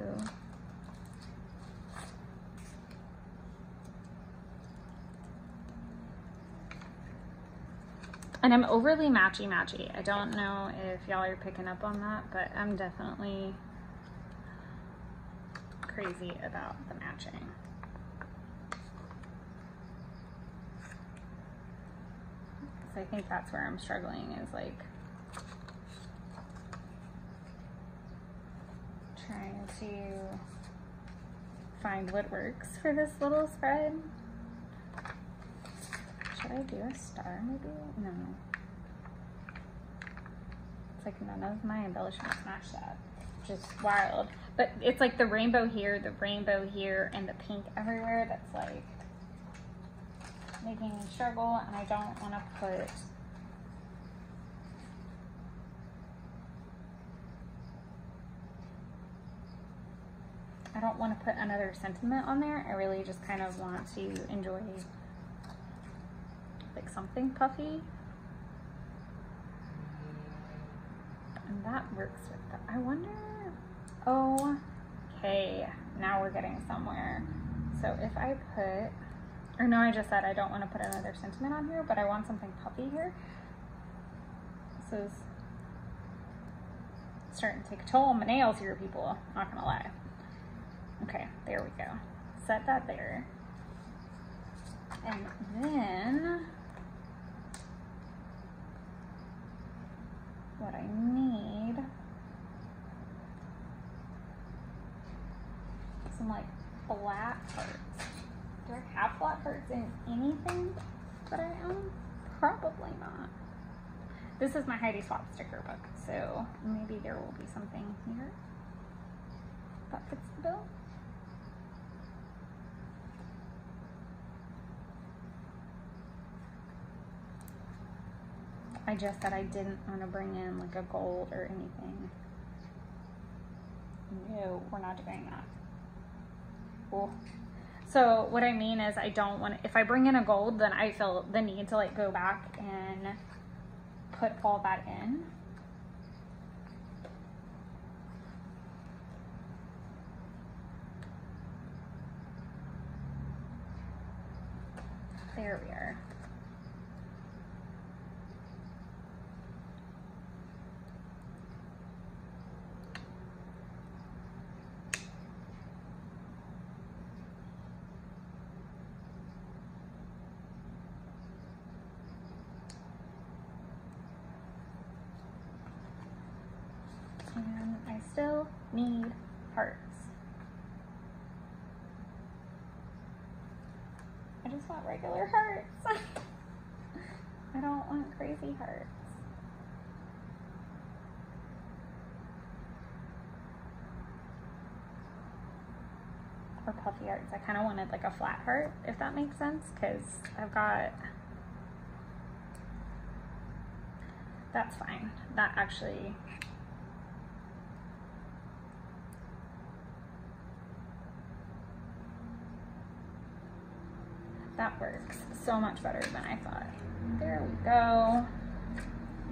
And I'm overly matchy matchy. I don't know if y'all are picking up on that, but I'm definitely crazy about the matching. So I think that's where I'm struggling is like trying to find what works for this little spread. Should I do a star maybe? No. It's like none of my embellishments match that. Just wild. But it's like the rainbow here, the rainbow here, and the pink everywhere that's like making me struggle and I don't want to put I don't want to put another sentiment on there. I really just kind of want to enjoy like something puffy. And that works with. I wonder, oh, okay, now we're getting somewhere. So if I put, or no, I just said I don't want to put another sentiment on here, but I want something puffy here. This is starting to take a toll on my nails here, people, not gonna lie. Okay, there we go. Set that there. And then what I need some like flat hearts. Do I have flat hearts in anything that I own? Probably not. This is my Heidi Swapp sticker book, so maybe there will be something here that fits the bill. I just said I didn't want to bring in like a gold or anything. No, we're not doing that. Cool. So what I mean is I don't want to, if I bring in a gold, then I feel the need to like go back and put all that in. There we are. And I still need hearts. I just want regular hearts. I don't want crazy hearts. Puffy hearts. I kind of wanted like a flat heart, if that makes sense, because I've got that's fine. That actually that works so much better than I thought. There we go.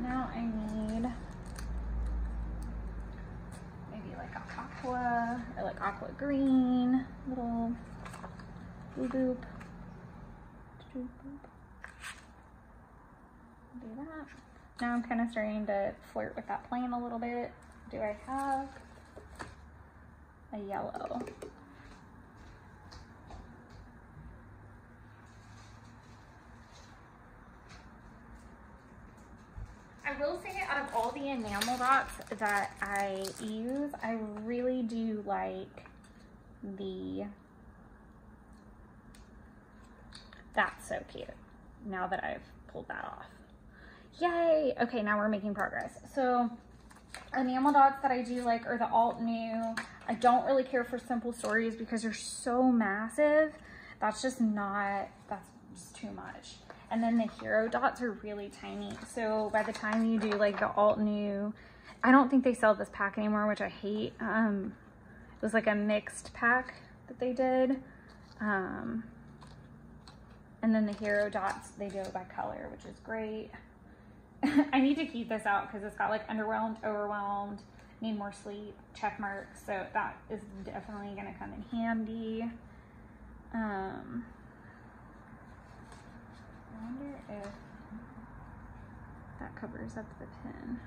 Now I need maybe like a aqua or like aqua green little boop boop. Do that. Now I'm kind of starting to flirt with that plane a little bit. Do I have a yellow? I will say out of all enamel dots that I use, I really do like the, that's so cute now that I've pulled that off. Yay! Okay, now we're making progress. So enamel dots that I do like are the Altenew. I don't really care for simple stories because they're so massive. That's just not, that's just too much. And then the hero dots are really tiny. So by the time you do like the Altenew, I don't think they sell this pack anymore, which I hate. Um, it was like a mixed pack that they did. Um, and then the hero dots, they do it by color, which is great. I need to keep this out because it's got like underwhelmed, overwhelmed, need more sleep, check marks. So that is definitely going to come in handy. Um, I wonder if that covers up the pin.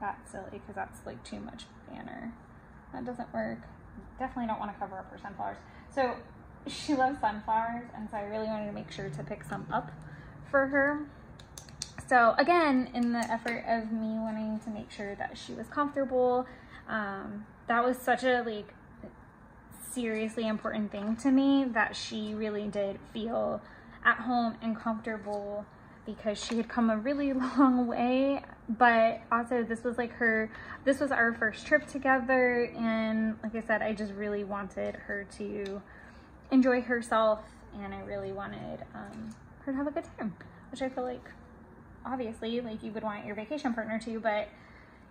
That's silly because that's like too much banner. That doesn't work. Definitely don't want to cover up her sunflowers. So she loves sunflowers and so I really wanted to make sure to pick some up for her. So again, in the effort of me wanting to make sure that she was comfortable, um, that was such a like seriously important thing to me that she really did feel at home and comfortable because she had come a really long way. But also this was like her this was our first trip together. And like I said I just really wanted her to enjoy herself. And I really wanted um, her to have a good time which I feel like obviously like you would want your vacation partner to but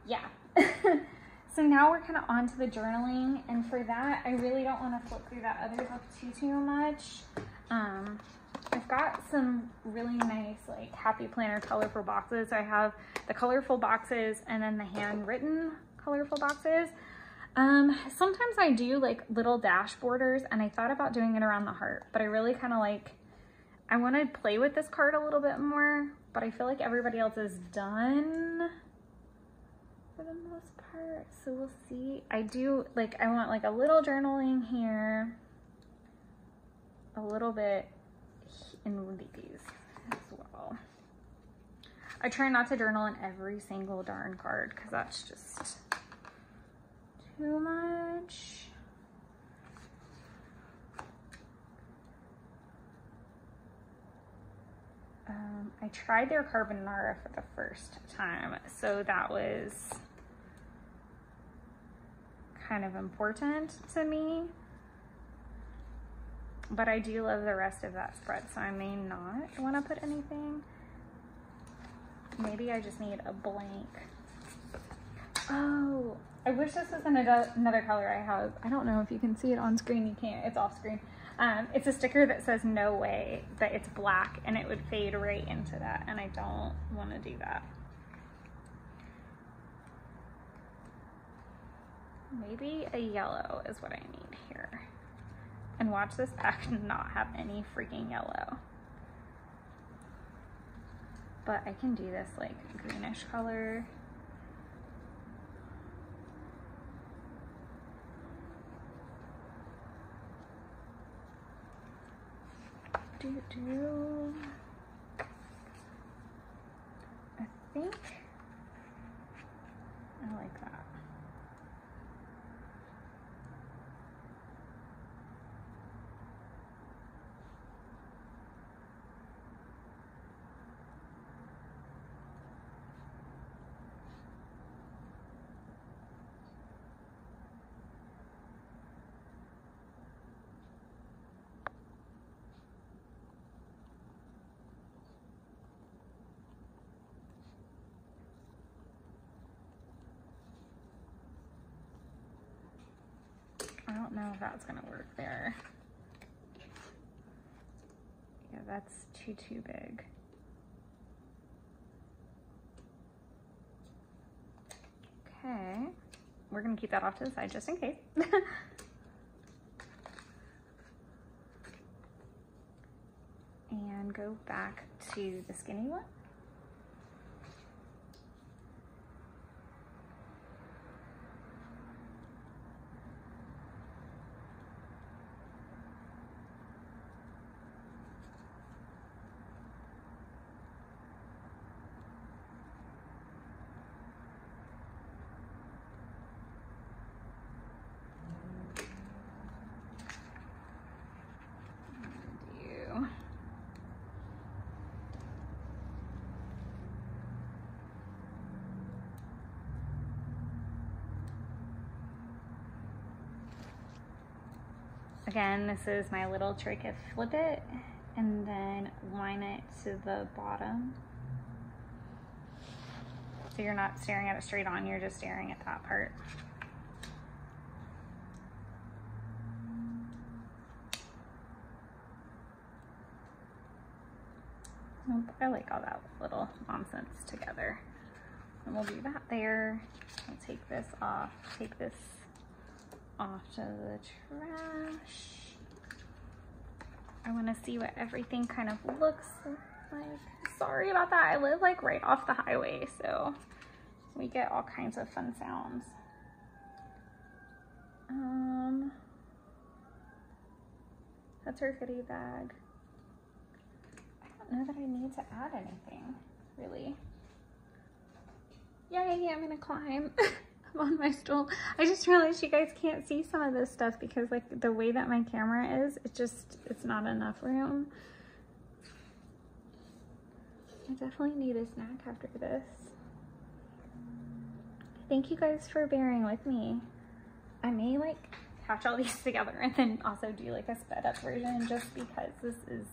yeah So now we're kind of on to the journaling. And for that, I really don't want to flip through that other book too, too much. Um, I've got some really nice like happy planner colorful boxes. I have the colorful boxes and then the handwritten colorful boxes. Um, sometimes I do like little dashboarders and I thought about doing it around the heart, but I really kind of like, I want to play with this card a little bit more, but I feel like everybody else is done for the most part. So we'll see. I do like, I want like a little journaling here, a little bit in these as well. I try not to journal in every single darn card because that's just too much. Um, I tried their carbonara for the first time, so that was kind of important to me. But I do love the rest of that spread, so I may not want to put anything. Maybe I just need a blank. Oh, I wish this was another, another color I have. I don't know if you can see it on screen. You can't. It's off screen. Um, it's a sticker that says no way, but it's black and it would fade right into that. And I don't want to do that. Maybe a yellow is what I need here. And watch this pack not have any freaking yellow. But I can do this like greenish color. Do do. I think I like that. Don't know if that's gonna work there. Yeah, that's too, too big. Okay, we're gonna keep that off to the side just in case. and go back to the skinny one. do. This is my little trick of flip it and then line it to the bottom. So you're not staring at it straight on, you're just staring at that part. I like all that little nonsense together. And we'll do that there. I'll take this off, take this off to the trash. I wanna see what everything kind of looks like. Sorry about that, I live like right off the highway, so we get all kinds of fun sounds. Um, that's her goodie bag. I don't know that I need to add anything, really. Yay, I'm gonna climb. On my stool. I just realized you guys can't see some of this stuff because like the way that my camera is, it just, it's not enough room. I definitely need a snack after this. Thank you guys for bearing with me. I may like patch all these together and then also do like a sped up version just because this is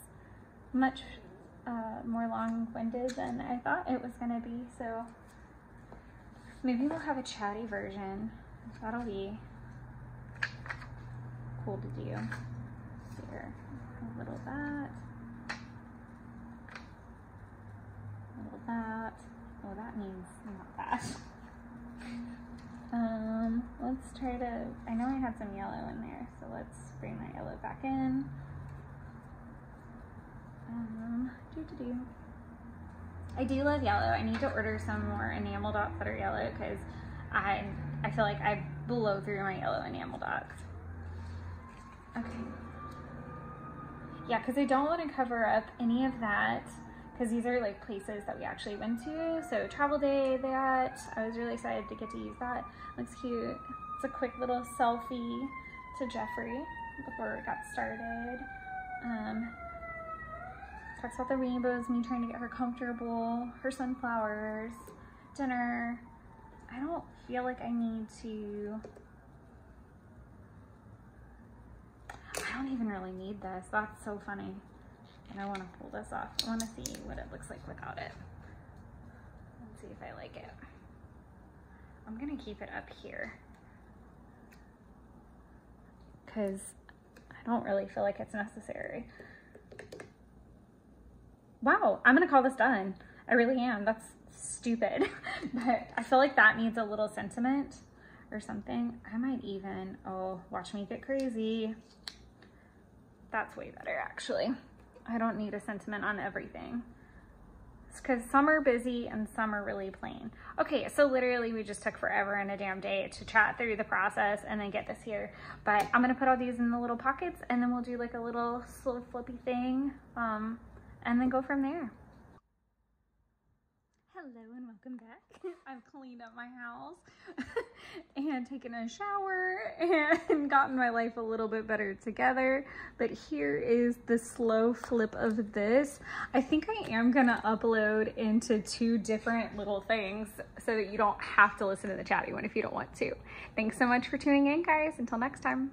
much uh, more long-winded than I thought it was gonna be. So maybe we'll have a chatty version. That'll be cool to do. Here, a little that, a little that. Oh, that means not that. Um, let's try to, I know I had some yellow in there, so let's bring that yellow back in. Um, doo -doo -doo. I do love yellow. I need to order some more enamel dots that are yellow because I I feel like I blow through my yellow enamel dots. Okay. Yeah, because I don't want to cover up any of that because these are like places that we actually went to. So travel day that, I was really excited to get to use that. Looks cute. It's a quick little selfie to Jeffrey before it got started. Um, talks about the rainbows, me trying to get her comfortable, her sunflowers, dinner. I don't feel like I need to, I don't even really need this. That's so funny. And I want to pull this off. I want to see what it looks like without it. Let's see if I like it. I'm to keep it up here because I don't really feel like it's necessary wow, I'm gonna call this done. I really am. That's stupid. but I feel like that needs a little sentiment or something. I might even, oh, watch me get crazy. That's way better actually. I don't need a sentiment on everything. It's because some are busy and some are really plain. Okay, so literally we just took forever and a damn day to chat through the process and then get this here. But I'm gonna put all these in the little pockets and then we'll do like a little slow flippy thing um, and then go from there. Hello and welcome back. I've cleaned up my house and taken a shower and gotten my life a little bit better together. But here is the slow flip of this. I think I am gonna upload into two different little things so that you don't have to listen to the chatty one if you don't want to. Thanks so much for tuning in guys. Until next time.